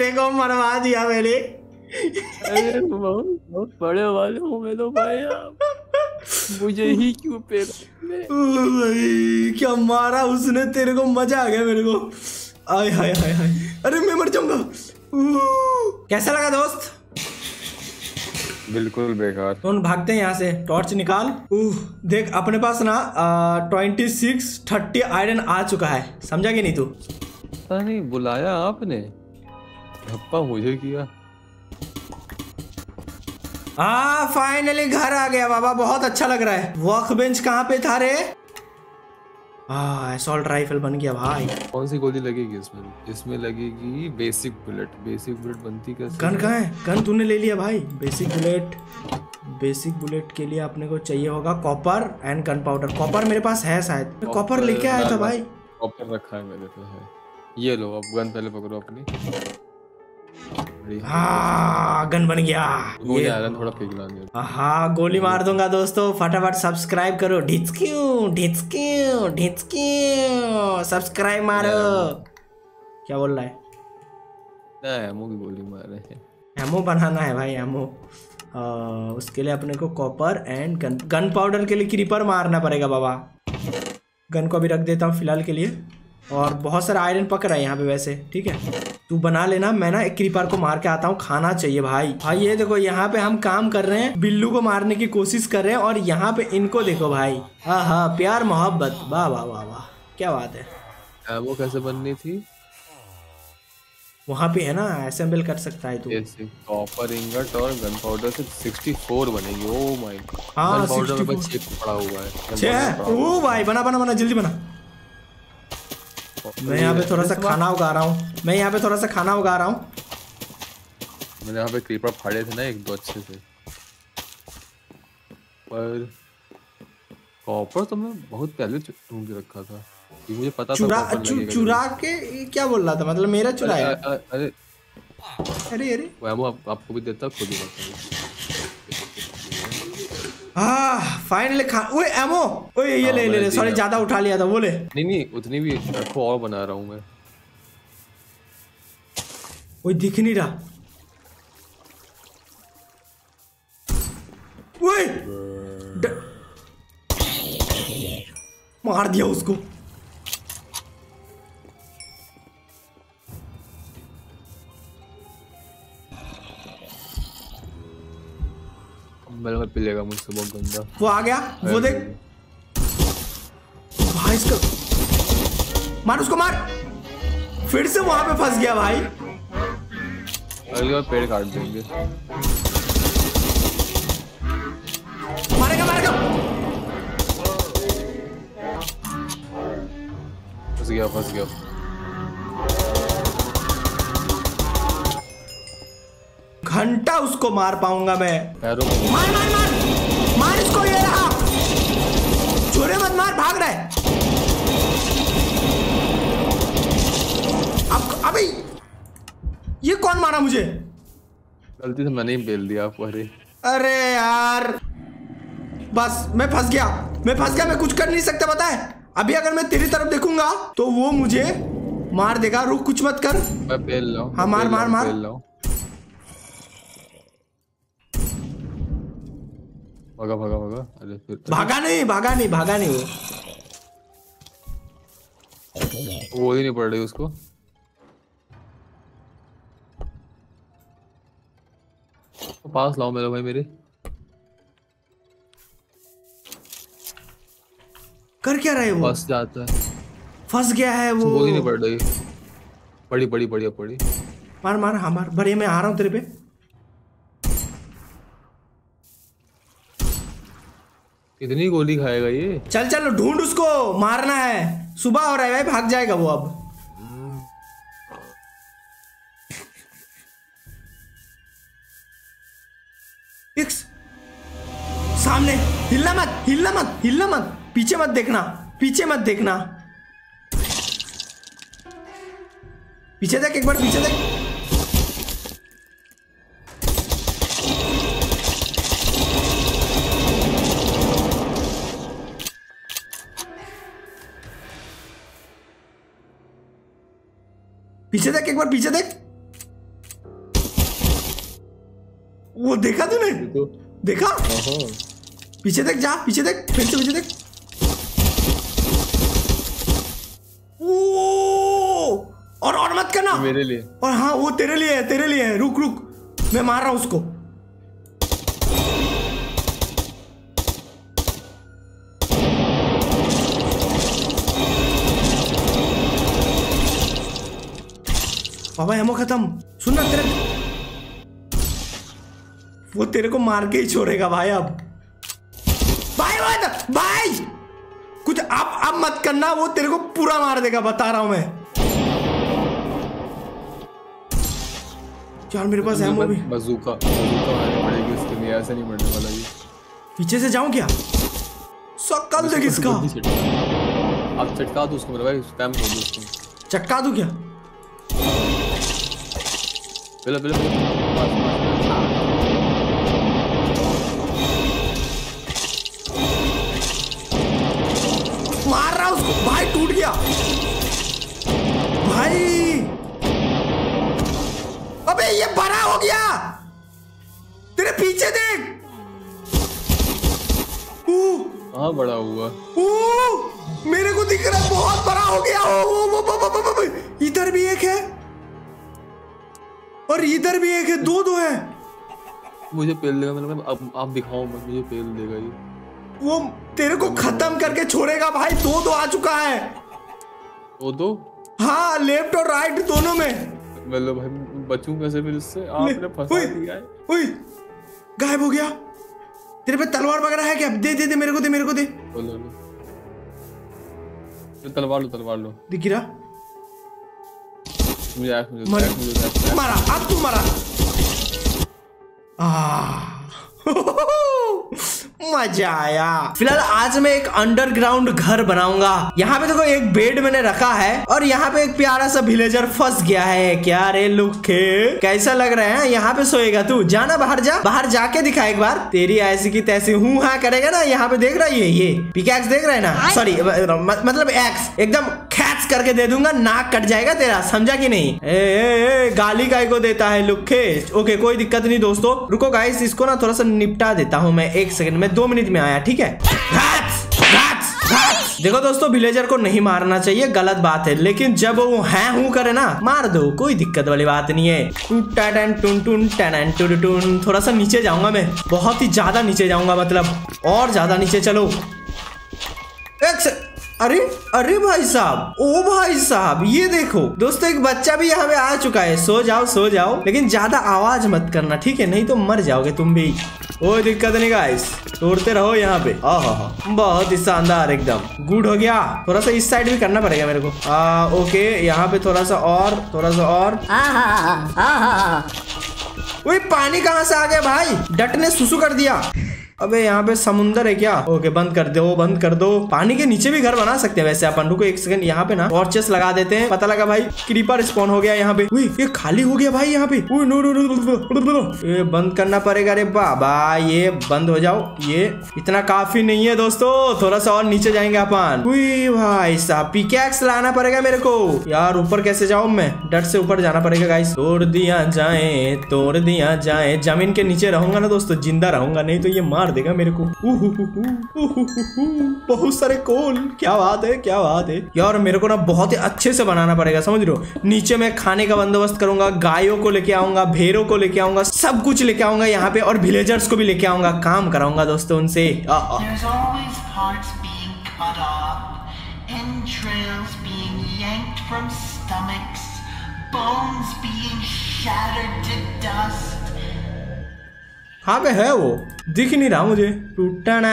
तेरे को मरवा दिया मैंने। अरे बहुत बहुत बड़े वाले हो मैं तो भाई मुझे ही क्यों पे भाई क्या मारा उसने? तेरे को मज़ा आ गया मेरे को। आय हाय हाय हाय। अरे मैं मर जाऊँगा। कैसा लगा दोस्त? बिल्कुल बेकार। कौन भागते हैं यहाँ से। टॉर्च निकाल। उह, देख अपने पास ना ट्वेंटी सिक्स थर्टी आयरन आ चुका है। समझा कि नहीं तू? नहीं बुलाया आपने? धप्पा मुझे किया हाँ फाइनली घर आ गया बाबा बहुत अच्छा लग रहा है। वर्क बेंच कहाँ पे था रे? असॉल्ट राइफल बन गया भाई। कौन सी गोली लगेगी इसमें? इसमें लगेगी बेसिक बुलेट बेसिक बुलेट बनती कैसे? गन कहाँ है? गन तूने ले लिया भाई। बेसिक बुलेट बेसिक बुलेट के लिए अपने को चाहिए होगा copper and gunpowder copper मेरे पास है शायद। मैं कॉपर लेके आया था भाई। कॉपर रखा है मेरे पे है। ये लो अब गन पहले पकड़ो अपनी। हाँ गन बन गया। ये थोड़ा पिघला हाँ गोली मार दूँगा दोस्तों। फटाफट सब्सक्राइब करो। ढिचक्यू ढिचक्यू ढिचक्यू सब्सक्राइब मारो। क्या बोल रहा है? ना एमो की गोली मार रहे हैं। एमो बनाना है भाई एमो आ, उसके लिए अपने को copper and gun gunpowder के लिए क्रीपर मारना पड़ेगा बाबा। गन को अभी रख देता हूँ फ़िलहाल के लिए। और बहुत सारा आयरन पक रहा है यहाँ पे वैसे ठीक है? तू बना लेना मैं ना एक क्रीपर को मार के आता हूँ खाना चाहिए भाई। भाई ये देखो यहाँ पे हम काम कर रहे हैं बिल्लू को मारने की कोशिश कर रहे हैं और यहाँ पे इनको देखो भाई। हाँ हाँ प्यार मोहब्बत। वाह वाह वाह वाह क्या बात है। वो कैसे बननी थी? वहाँ पे है ना असेंबल कर सकता है तू। कॉपर इंगट और गन पाउडर से 64 बनेगी। ओ माय हाँ, गन पाउडर में 64 बस एक पड़ा हुआ है। gun छे powder पड़ा हुआ ओ भाई बना बना बना जल्दी बना। मैं यहाँ पे थोड़ा सा खाना उगा रहा हूँ। मैं यहाँ पे थोड़ा सा खाना उगा रहा हूँ। मैंने यहाँ पे क्रीपर फाड़े थे ना एक दो अच्छे से। पर कॉपर तो मैं बहुत पहले ढूंढ के रखा था। ये मुझे पता था चुरा चु, चुरा के क्या बोल रहा था? मतलब मेरा ज़रूर। चुराया। अरे अरे- अरे। अरे अरे। वो आप, आपको भी देता खुद ही हाँ फाइनली खा ओए एमो ओए ये हाँ, ले ले ले सॉरी ज़्यादा उठा लिया था वो ले नहीं नहीं उतनी भी रखो और बना रहा हूँ मैं। ओए दिख नहीं रहा। ओए! मार दिया उसको। मेरे को पिलेगा मुझसे बहुत गंदा। वो आ गया। वो देख। भाई इसका मार उसको मार। फिर से वहाँ पे फंस गया भाई। अगली बार पेड़ काट देंगे। मारेगा मारेगा। फंस गया फंस गया। घंटा उसको मार पाऊँगा मैं। को मार मार मार। मार इसको ये रहा। छोरे मत मार भाग रहा है। अब अभी ये कौन मारा मुझे? गलती से मैंने ही बेल दिया आपको अरे। अरे यार। बस मैं फंस गया। मैं फंस गया मैं कुछ कर नहीं सकता पता है? अभी अगर मैं तेरी तरफ़ देखूँगा तो वो मुझे मार देगा। रुक कुछ मत कर। मैं बेल रहा हाँ, मार, मार, मार। बेल रहा हूँ भागा भागा भागा। अरे फिर भागा नहीं भागा नहीं भागा नहीं वो। वो ही नहीं पड़ रही उसको। पास लाओ मेरे भाई मेरे। कर क्या रहे वो फंस जाता है। फंस गया है वो। वो ही नहीं पड़ रही। पड़ी पड़ी पड़ी पड़ी। मार मार हाँ मार। बढ़िया मैं आ रहा हूँ तेरे पे। कितनी गोली खाएगा ये। चल चल, ढूंढ उसको, मारना है। सुबह हो रहा है भाई, भाग जाएगा वो अब। सामने, हिलना मत हिलना मत हिलना मत। पीछे मत देखना, पीछे मत देखना। पीछे देख, एक बार पीछे देख। पीछे देख एक बार पीछे देख। वो देखा तूने? तो देखा? पीछे देख जा पीछे देख फिर से पीछे देख। ओ और और मत करना। मेरे लिए। और हाँ वो तेरे लिए है तेरे लिए है। रुक रुक। मैं मार रहा हूँ उसको। बाबा एमो खत्म। सुन ना तेरे वो तेरे को मार के ही छोड़ेगा भाई अब। भाई मत भाई! कुछ अब अब मत करना वो तेरे को पूरा मार देगा बता रहा हूँ मैं। यार मेरे पास एमो भी बजूका बजूका मारनी पड़ेगी इसके लिए ऐसे नहीं मरने वाला ये। पीछे से जाऊँ क्या? सकल देख इसका। से चटका दो उसको मेरे भाई स्पैम कर दो उसको। चक्का दूँ क्या? पहले पहले पहले मार रहा उसको भाई टूट गया भाई अबे ये बड़ा हो गया तेरे पीछे देख कहा बड़ा हुआ मेरे को दिख रहा है बहुत बड़ा हो गया ओ, ओ, ओ, ओ, ओ, ओ, ओ, इधर भी एक है और इधर भी एक है दो दो है। मुझे पेल देगा भाई अब आप दिखाओ मत मुझे पेल देगा ये। वो तेरे को खत्म करके छोड़ेगा भाई दो दो आ चुका है। वो दो? हाँ लेफ़्ट और राइट दोनों में। मतलब भाई बचूं कैसे फिर इससे? आपने फंसा दिया है। ओए, गायब हो गया। तेरे पे तलवार वगैरह है क्या? दे दे दे मेरे को दे मेरे को दे। लो लो लो तलवार लो तलवार लो। दिख रहा? मुझे आँख मुझे मर- आँख मुझे आँख- मारा अब तू मारा आ मज़ा आया। फ़िलहाल आज मैं एक अंडरग्राउंड घर बनाऊँगा। यहाँ पे देखो तो एक बेड मैंने रखा है और यहाँ पे एक प्यारा सा विलेजर फंस गया है। क्या रे लुखे कैसा लग रहा है यहाँ पे सोएगा तू। जाना बाहर जा। बाहर जाके दिखा एक बार। तेरी ऐसी की तैसी हूँ हाँ करेगा ना? यहाँ पे देख रहा है ये ये। पिकैक्स देख रहा है ना? सॉरी मतलब एक्स एकदम खैच करके दे दूँगा नाक कट जाएगा तेरा। समझा कि नहीं? ए, ए, ए गाली गाय को देता है लुखे ओके कोई दिक्कत नहीं दोस्तों। रुको गाइस इसको ना थोड़ा सा निपटा देता हूँ मैं। एक सेकंड में दो मिनट में आया, ठीक है। देखो दोस्तों विलेजर को नहीं मारना चाहिए, गलत बात है। लेकिन जब वो है, हूँ करे ना, मार दो, कोई दिक्कत वाली बात नहीं है। थोड़ा सा नीचे जाऊँगा मैं। बहुत ही ज़्यादा नीचे जाऊँगा मतलब और ज़्यादा नीचे चलो। एक से अरे अरे भाई साहब ओ भाई साहब ये देखो। दोस्तों एक बच्चा भी यहाँ पे आ चुका है। सो जाओ सो जाओ। लेकिन ज़्यादा आवाज़ मत करना ठीक है? नहीं तो मर जाओगे तुम भी। कोई दिक्कत नहीं गाइस तोड़ते रहो यहाँ पे। आहा बहुत ही शानदार एकदम। गुड हो गया। थोड़ा सा इस साइड भी करना पड़ेगा मेरे को। आ, ओके यहाँ पे थोड़ा सा और थोड़ा सा और। वही पानी कहाँ से आ गया भाई? डट ने सुसु कर दिया। अबे, यहाँ पे समुंदर है क्या? ओके, बंद कर दो, बंद कर दो। पानी के नीचे भी घर बना सकते हैं वैसे अपन रुको एक सेकंड यहाँ पे ना टॉर्चेस लगा देते हैं। पता लगा भाई क्रीपर स्पॉन हो गया यहाँ पे। ये खाली हो गया भाई यहाँ पे। ये बंद करना पड़ेगा रे बाबा, ये बंद हो जाओ। ये इतना काफ़ी नहीं है दोस्तों, थोड़ा सा और नीचे जाएँगे अपन। भाई साहब पिकैक्स लाना पड़ेगा मेरे को। यार, ऊपर कैसे जाऊँ मैं? डट से ऊपर जाना पड़ेगा गाइस तोड़ दिया जाए, तोड़ दिया जाए। ज़मीन के नीचे रहूँगा ना दोस्तों, ज़िंदा रहूँगा, नहीं तो ये मार देगा मेरे को। बहुत सारे कोल। क्या बात है क्या बात है। यार मेरे को ना बहुत ही अच्छे से बनाना पड़ेगा समझ हो? नीचे मैं खाने का बंदोबस्त करूँगा गायों को लेके आऊँगा भेड़ों को लेके आऊँगा सब कुछ लेके आऊँगा यहाँ पे और विलेजर्स को भी लेके आऊँगा। काम कराऊँगा दोस्तों उनसे। stomachs, bones being shattered to dust. कहाँ पे है वो। दिख नहीं रहा मुझे। टूटना।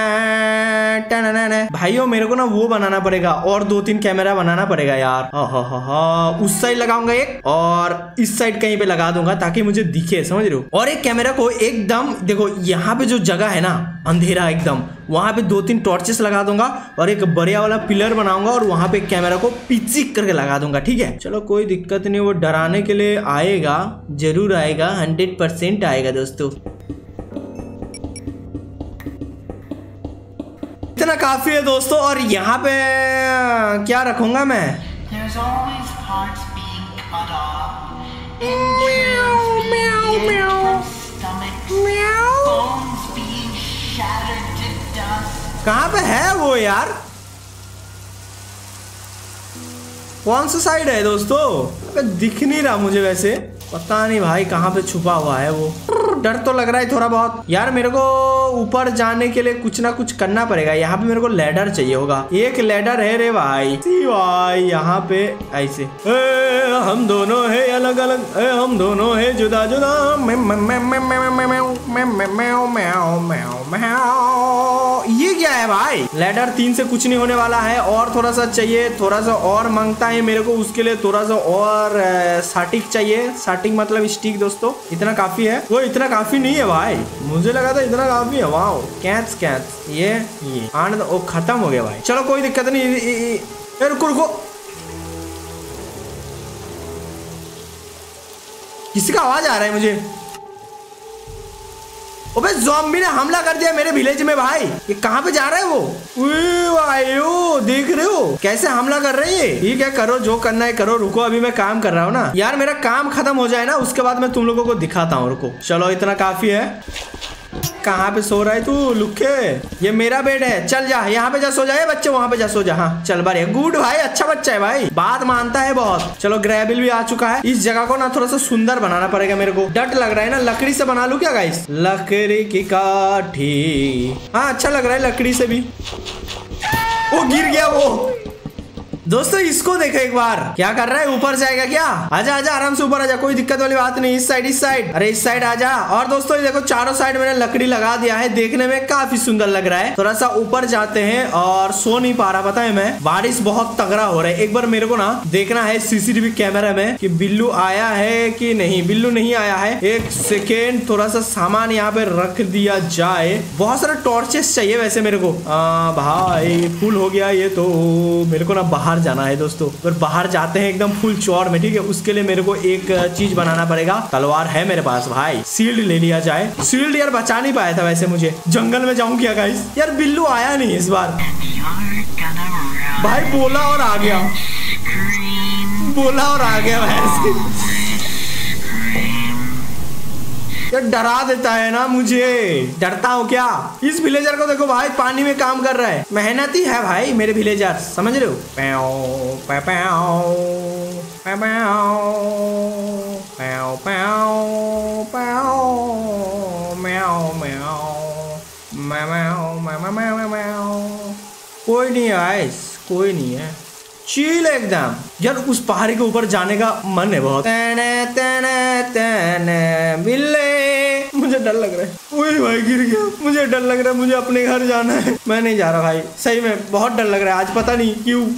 भाइयों, मेरे को ना वो बनाना पड़ेगा और दो तीन कैमरा बनाना पड़ेगा यार। हा हा हा हा। उस साइड लगाऊँगा एक और इस साइड कहीं पे लगा दूँगा ताकि मुझे दिखे, समझ रहे हो? और एक कैमरा को एकदम, देखो, यहाँ पे जो जगह है ना, अंधेरा एकदम, वहाँ पे दो तीन टॉर्चेस लगा दूँगा और एक बढ़िया वाला पिलर बनाऊँगा और वहाँ पे कैमरा को पिचिक करके लगा दूँगा, ठीक है? चलो, कोई दिक्कत नहीं, वो डराने के लिए आएगा, ज़रूर आएगा हंड्रेड परसेंट आएगा दोस्तों। इतना काफ़ी है दोस्तों और यहाँ पे क्या रखूँगा मैं? कहाँ पे है वो यार? कौन सा साइड है दोस्तों? दिख नहीं रहा मुझे वैसे। पता नहीं भाई कहाँ पे छुपा हुआ है वो डर तो लग रहा है थोड़ा बहुत यार मेरे को ऊपर जाने के लिए कुछ ना कुछ करना पड़ेगा यहाँ पे मेरे को लेडर चाहिए होगा एक लेडर है रे भाई भाई यहाँ पे ऐसे ए, हम दोनों है अलग अलग ए, हम दोनों है जुदा जुदा ये क्या है भाई लेडर तीन से कुछ नहीं होने वाला है और थोड़ा सा चाहिए थोड़ा सा और माँगता है मेरे को उसके लिए थोड़ा सा और साटिक चाहिए साटिक मतलब स्टिक दोस्तों इतना काफ़ी है। वो इतना काफ़ी नहीं है भाई। मुझे लगा था इतना काफ़ी है। वाओ कैच कैच ये ये। आनंद ओ खत्म हो गया भाई। चलो कोई दिक्कत नहीं। ए, इ- ए, रुको रुको। किसी का आवाज़ आ रहा है मुझे? अबे जॉम्बी ने हमला कर दिया मेरे विलेज में भाई। ये कहाँ पे जा रहा है वो? वायु देख रहे हो? कैसे हमला कर रही है ठीक है, करो, जो करना है करो। रुको, अभी मैं काम कर रहा हूँ ना। यार, मेरा काम खत्म हो जाए ना, उसके बाद मैं तुम लोगों को दिखाता हूँ, रुको। चलो, इतना काफ़ी है। कहाँ पे सो रहा है तू? लुखे, ये मेरा बेड है। चल जा, यहाँ पे जा, सो जाए बच्चे, वहाँ पे जा, सो जा। हाँ चल बारे गुड भाई अच्छा बच्चा है भाई। बात मानता है बहुत। चलो ग्रेबिल भी आ चुका है। इस जगह को ना थोड़ा सा सुंदर बनाना पड़ेगा मेरे को। डट लग रहा है ना, लकड़ी से बना लू क्या गाइस लकड़ी की काठी। हाँ अच्छा लग रहा है लकड़ी से भी। वो गिर गया वो। दोस्तों, इसको देखो एक बार। क्या कर रहा है? ऊपर जाएगा क्या? आजा आजा, आराम से ऊपर आजा, कोई दिक्कत वाली बात नहीं। इस साइड इस साइड अरे, इस साइड आजा। और दोस्तों देखो, चारों साइड मैंने लकड़ी लगा दिया है। देखने में काफ़ी सुंदर लग रहा है। थोड़ा सा ऊपर जाते हैं और सो नहीं पा रहा, पता है मैं? बारिश बहुत तगड़ा हो रहा है। एक बार मेरे को ना देखना है सीसीटीवी कैमरा में की बिल्लू आया है की नहीं। बिल्लू नहीं आया है। एक सेकेंड थोड़ा सा सामान यहाँ पे रख दिया जाए। बहुत सारे टॉर्चेस चाहिए वैसे मेरे को। भाई, फुल हो गया ये तो। मेरे को ना बाहर जाना है दोस्तों। अगर बाहर जाते हैं एकदम फुल चौर में, ठीक है? उसके लिए मेरे को एक चीज़ बनाना पड़ेगा। तलवार है मेरे पास, भाई। सील्ड ले लिया जाए। सील्ड यार बचा नहीं पाया था वैसे मुझे। जंगल में जाऊँ क्या गाइस यार, बिल्लू आया नहीं इस बार। भाई, बोला और आ गया। बोला और आ गया वैसे यार डरा देता है ना मुझे। डरता हूँ क्या? इस विलेजर को देखो भाई, पानी में काम कर रहा है। मेहनती है भाई मेरे विलेजर समझ रहे हो? पैओ पैओ पै पैओ पैओ पैओ पैओ म्याओ म्याओ म्याओ म्याओ कोई नहीं है कोई नहीं है। चिल एकदम। यार, उस पहाड़ी के ऊपर जाने का मन है बहुत। तने तने तने मिले। मुझे डर लग रहा है। ओए भाई, गिर गया। मुझे डर लग रहा है, मुझे अपने घर जाना है। मैं नहीं जा रहा भाई। सही में बहुत डर लग रहा है। आज पता नहीं क्यों।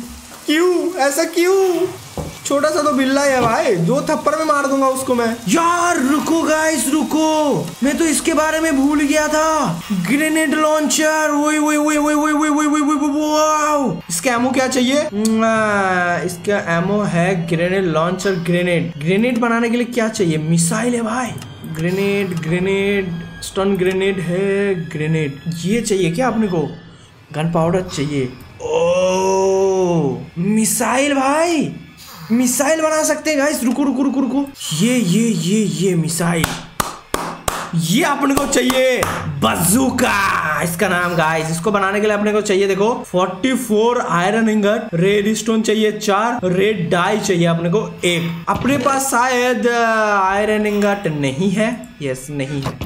क्यों? ऐसा क्यों? छोटा सा तो बिल्ला है भाई। दो थप्पड़ में मार दूँगा उसको मैं। यार रुको गाइस रुको। मैं तो इसके बारे में भूल गया था। ग्रेनेड लॉन्चर वही वही वही वही वही वही वही वही वही वाओ इसका एमो क्या चाहिए? इसका एमो है ग्रेनेड लॉन्चर ग्रेनेड ग्रेनेड बनाने के लिए क्या चाहिए? मिसाइल है भाई। ग्रेनेड ग्रेनेड स्टन ग्रेनेड है ग्रेनेड ये चाहिए क्या अपने को? गन पाउडर चाहिए। ओ मिसाइल भाई। मिसाइल बना सकते हैं गाइस रुको रुको रुको रुको। ये ये ये ये मिसाइल। ये अपने को चाहिए बजूका इसका नाम गाइस इसको बनाने के लिए अपने को चाहिए, देखो 44 आयरन इंगट रेड स्टोन चाहिए, चार रेड डाई चाहिए अपने को, एक। अपने पास शायद आयरन इंगट नहीं है। यस नहीं है।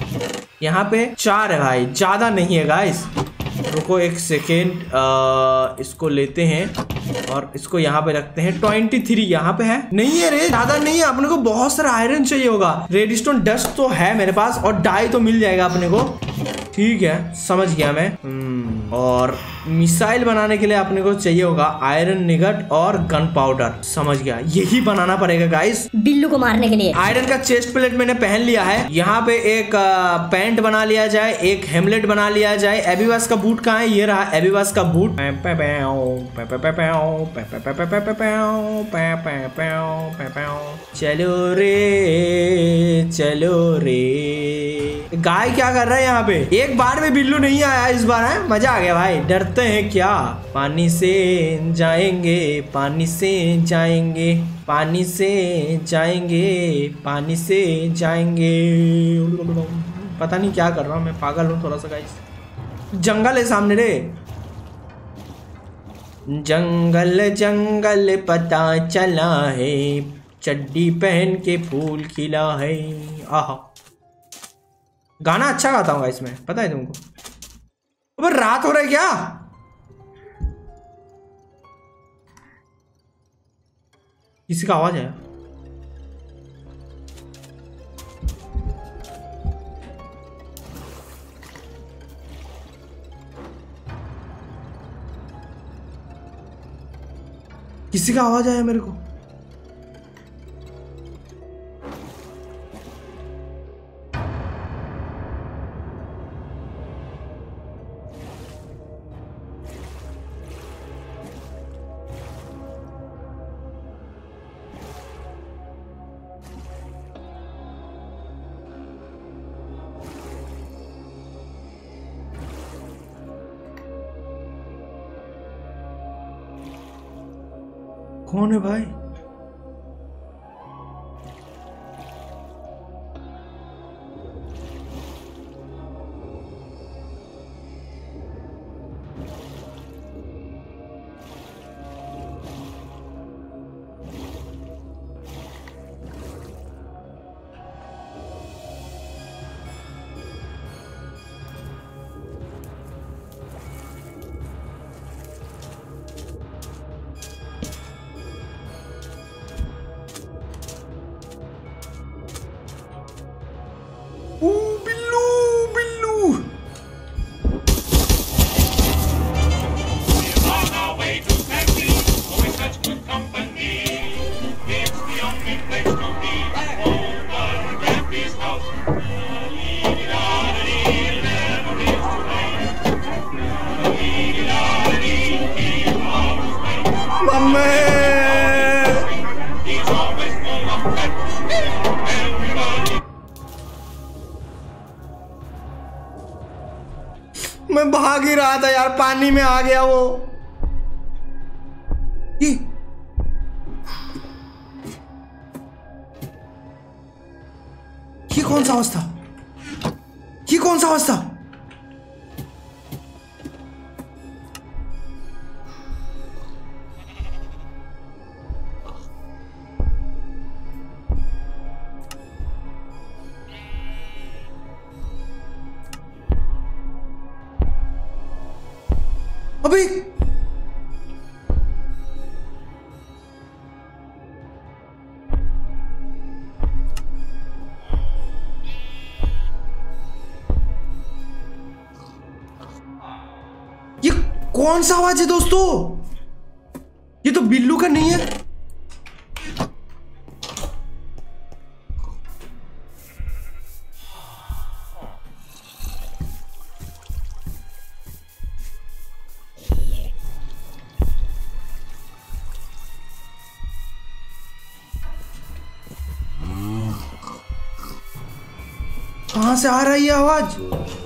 यहाँ पे चार है भाई, ज़्यादा नहीं है गाइस रुको एक सेकेंड इसको लेते हैं और इसको यहाँ पे रखते हैं। ट्वेंटी थ्री यहाँ पे है। नहीं है रे ज़्यादा नहीं है। अपने को बहुत सारा आयरन चाहिए होगा। रेड स्टोन डस्ट तो है मेरे पास और डाई तो मिल जाएगा अपने को। ठीक है समझ गया मैं। हम्म, और मिसाइल बनाने के लिए अपने को चाहिए होगा आयरन निगट और गन पाउडर समझ गया यही बनाना पड़ेगा गाइस बिल्लू को मारने के लिए आयरन का चेस्ट प्लेट मैंने पहन लिया है यहाँ पे एक पैंट बना लिया जाए एक हेमलेट बना लिया जाए एबीवास का बूट कहाँ है ये रहा एबीवास का बूट चलो रे चलो रे गाय क्या कर रहा है यहाँ पे एक बार में बिल्लू नहीं आया इस बार है मज़ा आ गया भाई, डरते हैं क्या? पानी से जाएँगे, पानी से जाएँगे, पानी से जाएँगे, पानी से जाएँगे। पता नहीं क्या कर रहा हूँ, मैं पागल हूँ थोड़ा सा गाइस जंगल है सामने रे। जंगल जंगल, पता चला है। चड्डी पहन के फूल खिला है। आहा। गाना अच्छा गाता हूँ इसमें पता है तुमको? अबे, रात हो रहा है क्या? किसी का आवाज़ आया? किसी का आवाज़ आया मेरे को? कौन है भाई? पानी में आ गया वो। कौन सा आवाज़ है दोस्तों? ये तो बिल्लू का नहीं है। कहाँ से आ रही है आवाज़?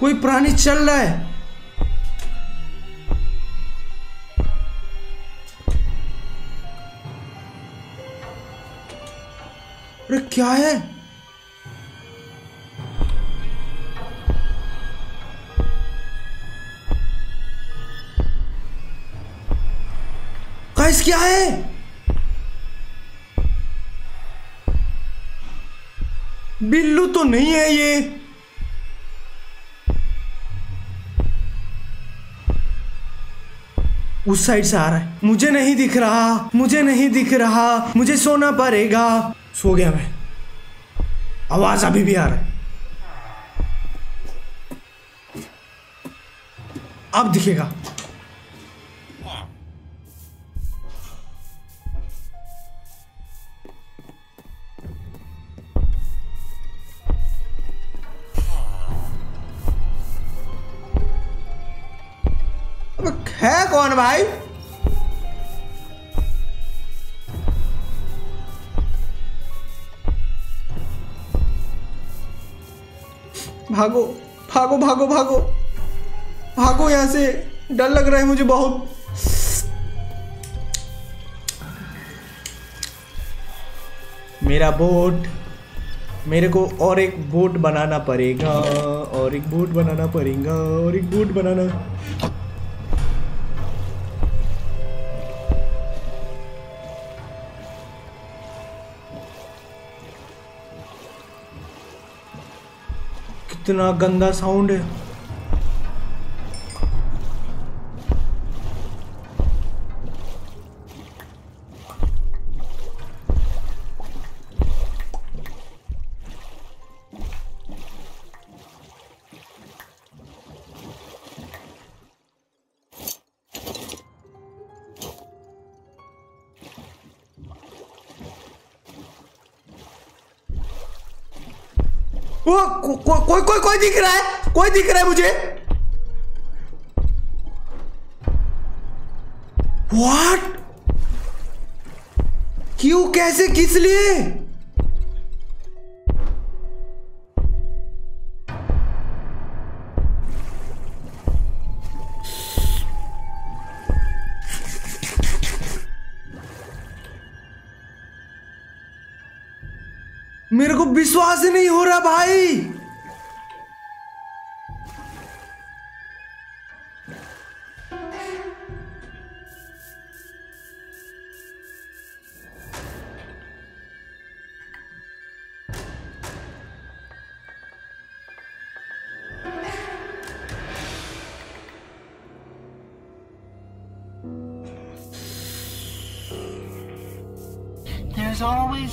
कोई प्राणी चल रहा है? अरे क्या है? गाइस, क्या है? बिल्लू तो नहीं है ये। उस साइड से आ रहा है। मुझे नहीं दिख रहा, मुझे नहीं दिख रहा, मुझे सोना पड़ेगा। सो गया मैं। आवाज़ अभी भी आ रहा है। अब दिखेगा। भाई? भागो भागो भागो भागो। भागो यहाँ से। डर लग रहा है मुझे बहुत। मेरा बोट, मेरे को और एक बोट बनाना पड़ेगा, और एक बोट बनाना पड़ेगा, और एक बोट बनाना। कितना गंदा साउंड है। कोई कोई कोई दिख रहा है? कोई दिख रहा है मुझे? व्हाट क्यों, कैसे, किस लिए? मेरे को विश्वास ही नहीं हो रहा भाई।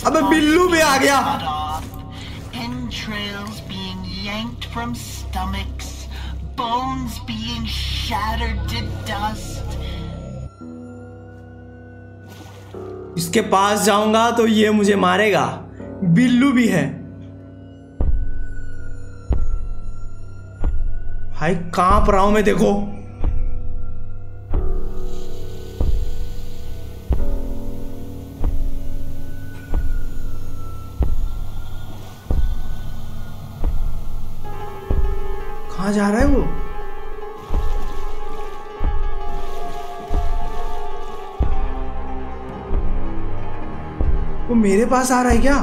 अबे बिल्लू भी आ गया। entrails being yanked from stomachs, bones being shattered to dust. इसके पास जाऊँगा तो ये मुझे मारेगा बिल्लू भी है भाई काँप रहा हूँ मैं देखो मेरे पास आ रहा है क्या?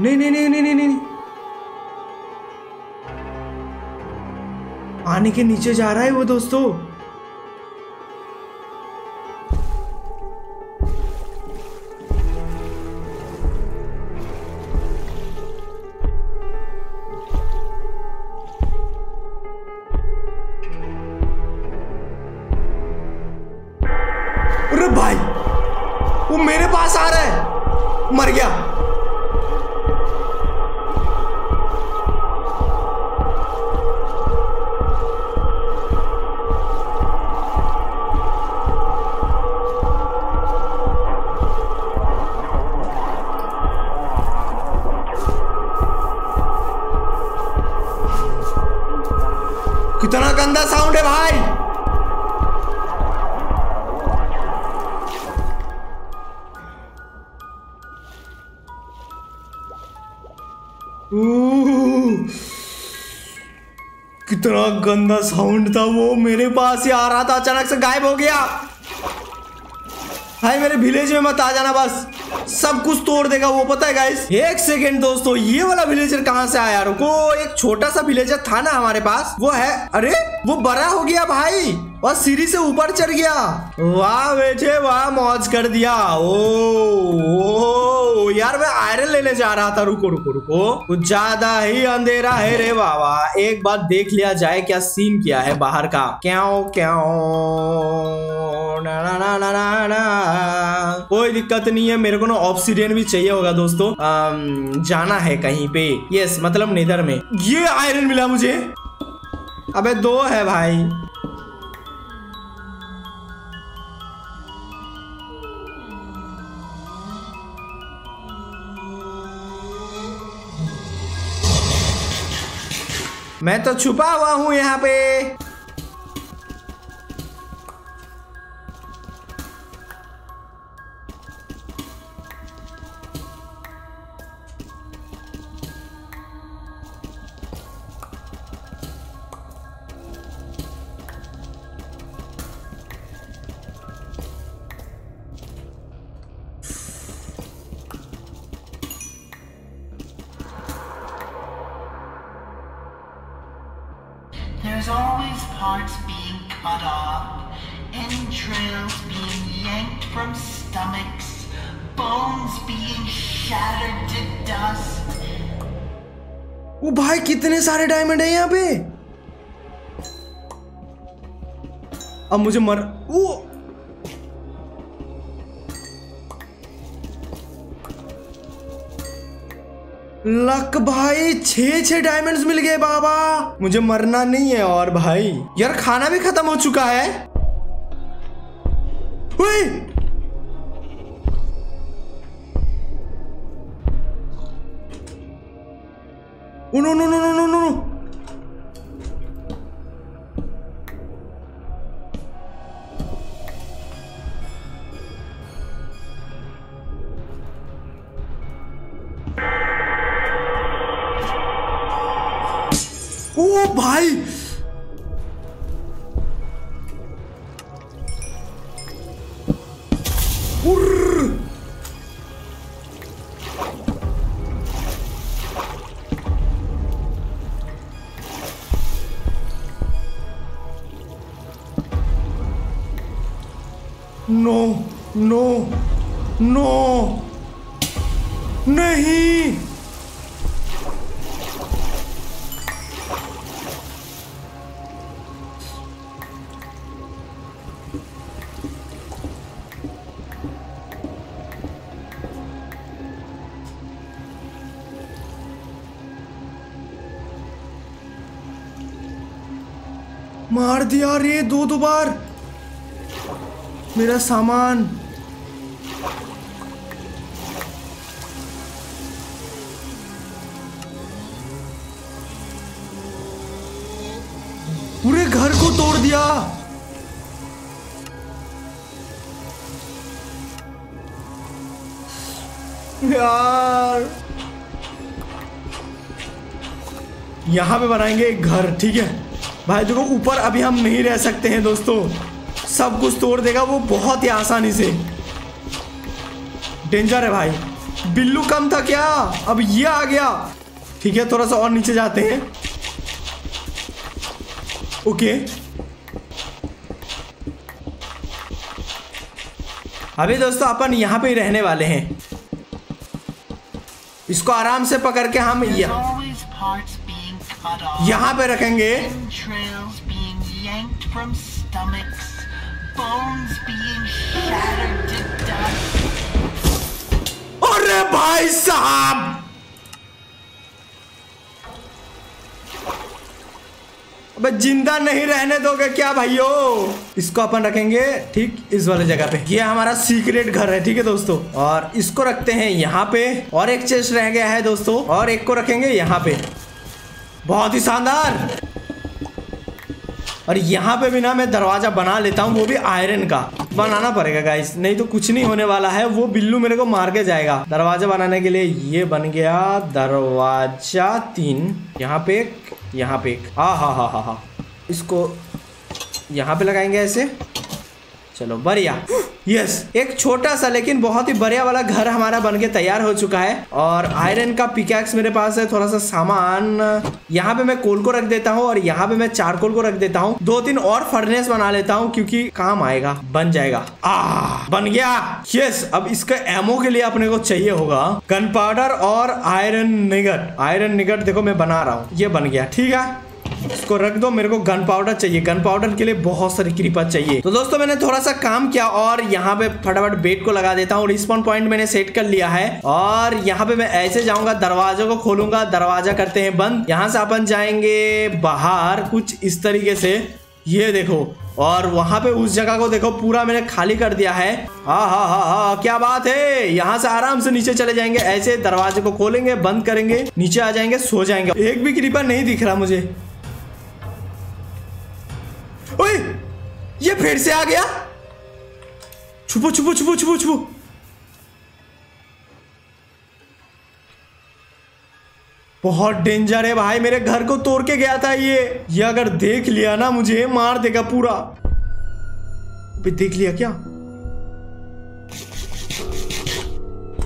नहीं नहीं नहीं नहीं नहीं नहीं आने के नीचे जा रहा है वो दोस्तों। कितना गंदा साउंड है भाई। कितना गंदा साउंड था वो मेरे पास ही आ रहा था अचानक से गायब हो गया। भाई मेरे विलेज में मत आ जाना बस। सब कुछ तोड़ देगा वो पता है गाइस एक सेकेंड दोस्तों ये वाला विलेजर कहाँ से आया रुको एक छोटा सा विलेजर था ना हमारे पास। वो है अरे वो बड़ा हो गया भाई। और सीढ़ी से ऊपर चढ़ गया। वाह बेटे वाह मौज कर दिया। ओ, ओ यार मैं आयरन लेने जा रहा था। रुको रुको रुको। कुछ ज़्यादा ही अंधेरा है रे बाबा। एक बार देख लिया जाए क्या सीन किया है बाहर का। क्यों क्यों ना ना ना ना ना ना। कोई दिक्कत नहीं है मेरे को ना ऑप्सीडियन भी चाहिए होगा दोस्तों। अम, जाना है कहीं पे। यस मतलब नेदर में। ये आयरन मिला मुझे। अबे दो है भाई। मैं तो छुपा हुआ हूँ यहाँ पे। Bones being shattered to dust. वो भाई कितने सारे डायमंड है यहाँ पे? अब मुझे मर वो लक भाई छह छह डायमंड्स मिल गए बाबा। मुझे मरना नहीं है और भाई। यार खाना भी खत्म हो चुका है। ओए! ओ दिया रे दो दो बार मेरा सामान। पूरे घर को तोड़ दिया। यार। यहाँ पे बनाएँगे एक घर, ठीक है? भाई देखो ऊपर अभी हम नहीं रह सकते हैं दोस्तों। सब कुछ तोड़ देगा वो बहुत ही आसानी से। डेंजर है भाई। बिल्लू कम था क्या? अब ये आ गया। ठीक है थोड़ा सा और नीचे जाते हैं। ओके। अभी दोस्तों अपन यहाँ पे ही रहने वाले हैं। इसको आराम से पकड़ के हम यहाँ यहाँ पे रखेंगे. अरे भाई साहब! अबे ज़िंदा नहीं रहने दोगे क्या भाइयों? इसको अपन रखेंगे ठीक इस वाले जगह पे। ये हमारा सीक्रेट घर है ठीक है दोस्तों? और इसको रखते हैं यहाँ पे। और एक चेस्ट रह गया है दोस्तों। और एक को रखेंगे यहाँ पे। बहुत ही शानदार। और यहाँ पे भी ना मैं दरवाज़ा बना लेता हूँ, वो भी आयरन का। बनाना पड़ेगा गाइस नहीं तो कुछ नहीं होने वाला है, वो बिल्लू मेरे को मार के जाएगा। दरवाज़ा बनाने के लिए ये बन गया दरवाज़ा तीन। यहाँ पे एक, यहाँ पे एक। हाँ हाँ हाँ हाँ हाँ। इसको यहाँ पे लगाएँगे ऐसे। चलो, बढ़िया। यस एक छोटा सा लेकिन बहुत ही बढ़िया वाला घर हमारा बन के तैयार हो चुका है और आयरन का पिकैक्स मेरे पास है, थोड़ा सा सामान। यहाँ पे मैं कोल को रख देता हूँ और यहाँ पे मैं चारकोल को रख देता हूँ। दो तीन और फर्नेस बना लेता हूँ क्योंकि काम आएगा, बन जाएगा। आ, बन गया। यस अब इसका एमओ के लिए अपने को चाहिए होगा गन पाउडर और आयरन निगट आयरन निगट देखो मैं बना रहा हूँ। ये बन गया, ठीक है? इसको रख दो, मेरे को गन पाउडर चाहिए। गन पाउडर के लिए बहुत सारी कृपा चाहिए। तो दोस्तों, मैंने थोड़ा सा काम किया और यहाँ पे फटाफट बेट को लगा देता हूँ। रिस्पॉन पॉइंट मैंने सेट कर लिया है और यहाँ पे मैं ऐसे जाऊँगा, दरवाजे को खोलूँगा, दरवाज़ा करते हैं बंद। यहाँ से अपन जाएँगे बाहर कुछ इस तरीके से। ये देखो, और वहाँ पे उस जगह को देखो, पूरा मैंने खाली कर दिया है। हा हा हा हा, क्या बात है! यहाँ से आराम से नीचे चले जाएँगे। ऐसे दरवाजे को खोलेंगे, बंद करेंगे, नीचे आ जाएँगे, सो जाएँगे। एक भी कृपा नहीं दिख रहा मुझे। ओए, ये फिर से आ गया? छुपो छुपो छुपो छुपो छुपो। बहुत डेंजर है भाई, मेरे घर को तोड़ के गया था ये। ये अगर देख लिया ना मुझे, मार देगा पूरा। अबे, देख लिया क्या?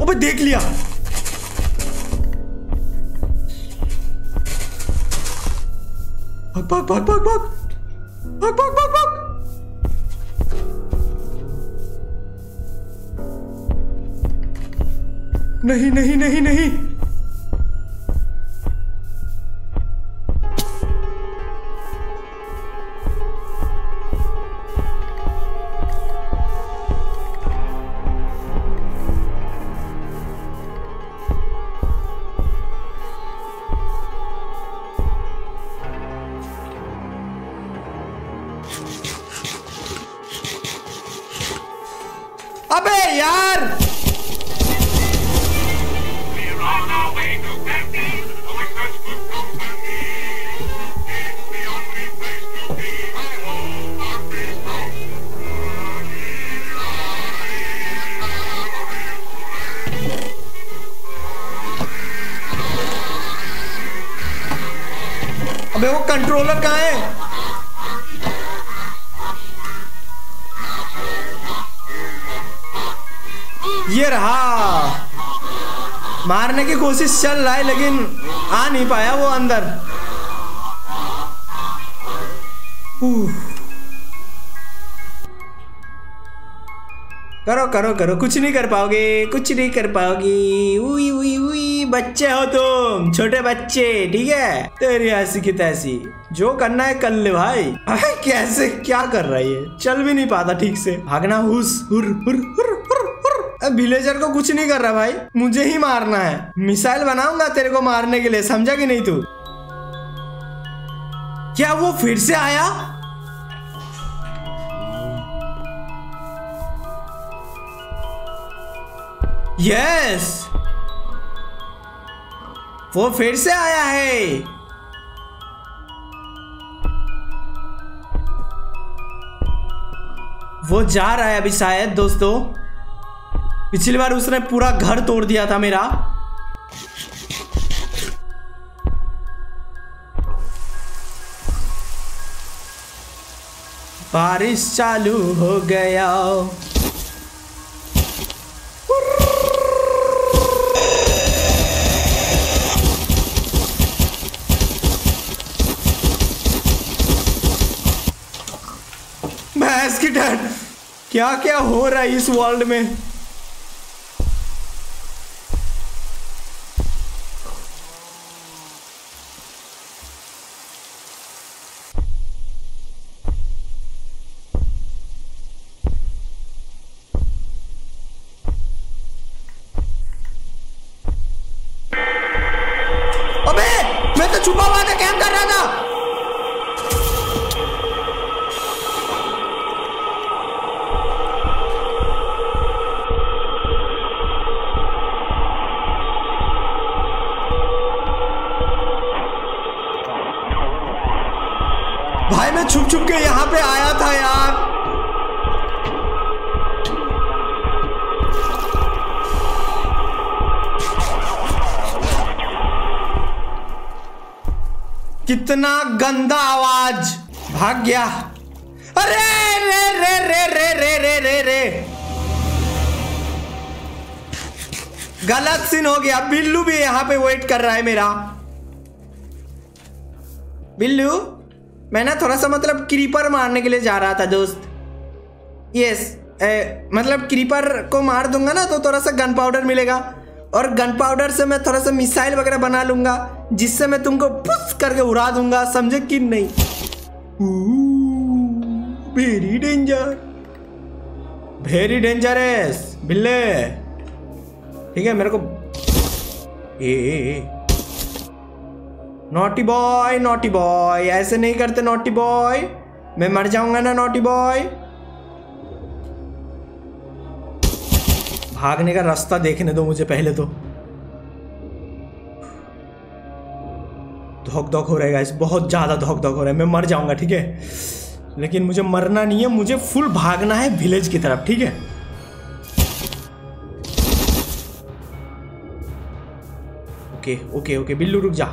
अबे, देख लिया। भाग भाग भाग भाग भाग। Look, look, look, look! नहीं नहीं नहीं नहीं चल रहा है लेकिन आ नहीं पाया वो अंदर। करो करो करो, कुछ नहीं कर पाओगे, कुछ नहीं कर पाओगी। उई उई उई, बच्चे हो तुम, छोटे बच्चे, ठीक है? तेरी ऐसी की तैसी। जो करना है कर ले भाई। अरे कैसे, क्या कर रहा है चल भी नहीं पाता ठीक से। भागना, हुस, हुर हुर हुर। विलेजर को कुछ नहीं कर रहा भाई। मुझे ही मारना है। मिसाइल बनाऊँगा तेरे को मारने के लिए, समझा कि नहीं तू? क्या वो फिर से आया? यस वो फिर से आया है। वो जा रहा है अभी शायद, दोस्तों। पिछली बार उसने पूरा घर तोड़ दिया था मेरा। बारिश चालू हो गया। भैंस की डर। क्या क्या हो रहा है इस वर्ल्ड में? गया। अरे रे रे रे रे रे रे रे रे। गलत सीन हो गया। बिल्लू भी यहाँ पे वेट कर रहा है मेरा। बिल्लू मैं ना थोड़ा सा मतलब क्रीपर मारने के लिए जा रहा था दोस्त। यस ए, मतलब क्रीपर को मार दूँगा ना तो थोड़ा सा गन पाउडर मिलेगा। और गन पाउडर से मैं थोड़ा सा मिसाइल वगैरह बना लूँगा जिससे मैं तुमको पुश करके उड़ा दूँगा समझे कि नहीं? वेरी डेंजर वेरी डेंजरस बिल्ले ठीक है, मेरे को ए। नॉटी बॉय नॉटी बॉय ऐसे नहीं करते नॉटी बॉय मैं मर जाऊँगा ना नॉटी बॉय भागने का रास्ता देखने दो मुझे पहले तो। धोक धोक हो रहेगा इस बहुत ज़्यादा धोक धोक हो रहा है. मैं मर जाऊँगा, ठीक है? लेकिन मुझे मरना नहीं है, मुझे फुल भागना है विलेज की तरफ़, ठीक है? ओके ओके ओके बिल्लू, रुक जा.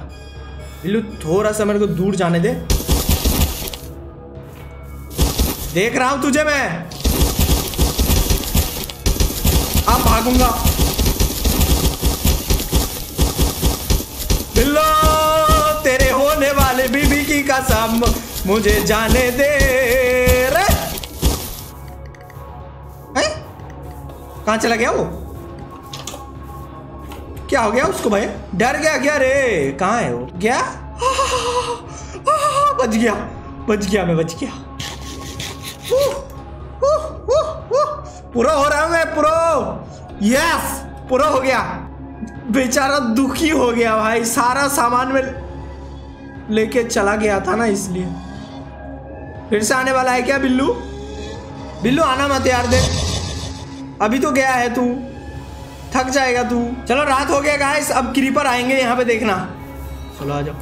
बिल्लू, थोड़ा सा मेरे को दूर जाने दे. देख रहा हूँ तुझे मैं. अब भागूँगा. बिल्लो! कसम मुझे जाने दे रे? कहाँ चला गया वो? क्या हो गया उसको भाई? डर गया क्या रे? कहाँ है वो? गया? बच गया बच गया मैं, बच गया। पूरा हो रहा हूँ मैं, पूरा। यस पूरा हो गया। बेचारा दुखी हो गया भाई, सारा सामान में लेके चला गया था ना इसलिए। फिर से आने वाला है क्या बिल्लू? बिल्लू, आना मत यार दे अभी तो गया है तू। थक जाएगा तू। चलो, रात हो गया गाइस अब क्रीपर आएँगे, यहाँ पे देखना। चलो, आ जाओ।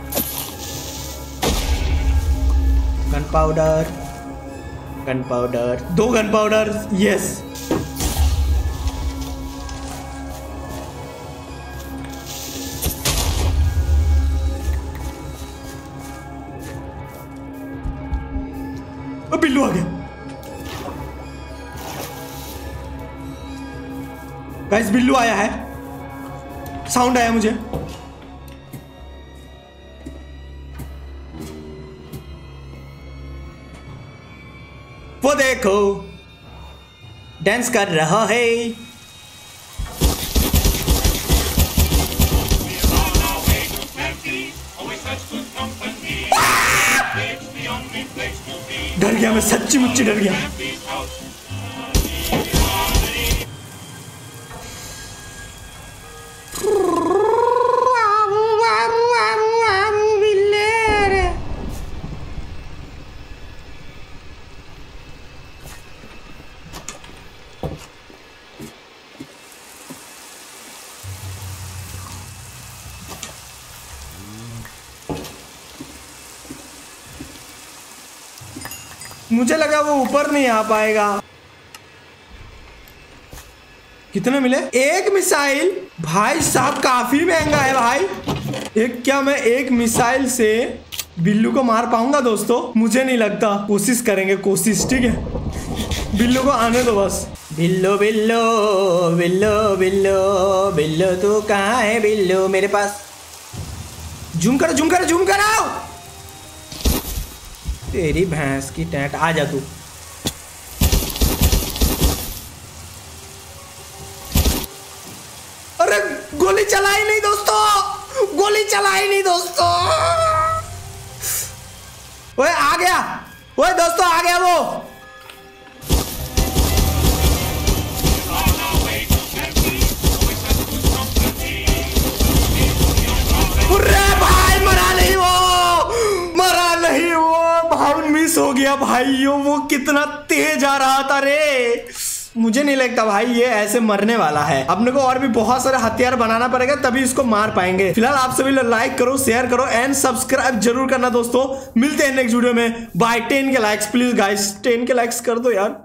गन पाउडर गन पाउडर दो गन पाउडर यस बिल्लू आ गया गाइस बिल्लू आया है। साउंड आया मुझे। वो देखो डांस कर रहा है। गया मैं सच्ची मुच्ची डर गया लगा वो ऊपर नहीं आ पाएगा। कितने मिले? एक मिसाइल। भाई साहब काफ़ी महँगा है भाई। एक क्या मैं एक मिसाइल से बिल्लू को मार पाऊँगा दोस्तों? मुझे नहीं लगता। कोशिश करेंगे कोशिश ठीक है? बिल्लू को आने दो बस। बिल्लो बिल्लो बिल्लो बिल्लो बिल्लो तू कहाँ है बिल्लो मेरे पास? जूम करो जूम करो जूम कराओ तेरी भैंस की टैट। आ जा तू। अरे, गोली चलाई नहीं दोस्तों। गोली चलाई नहीं दोस्तों। ओए, आ गया। ओए, दोस्तों, आ गया वो। हो गया भाइयों, वो कितना तेज आ रहा था रे। मुझे नहीं लगता भाई ये ऐसे मरने वाला है। अपने को और भी बहुत सारे हथियार बनाना पड़ेगा, तभी इसको मार पाएँगे। फ़िलहाल आप सभी लोग लाइक करो शेयर करो एंड सब्सक्राइब ज़रूर करना दोस्तों। मिलते हैं नेक्स्ट वीडियो में। Bye ten K likes please guys ten K likes कर दो यार।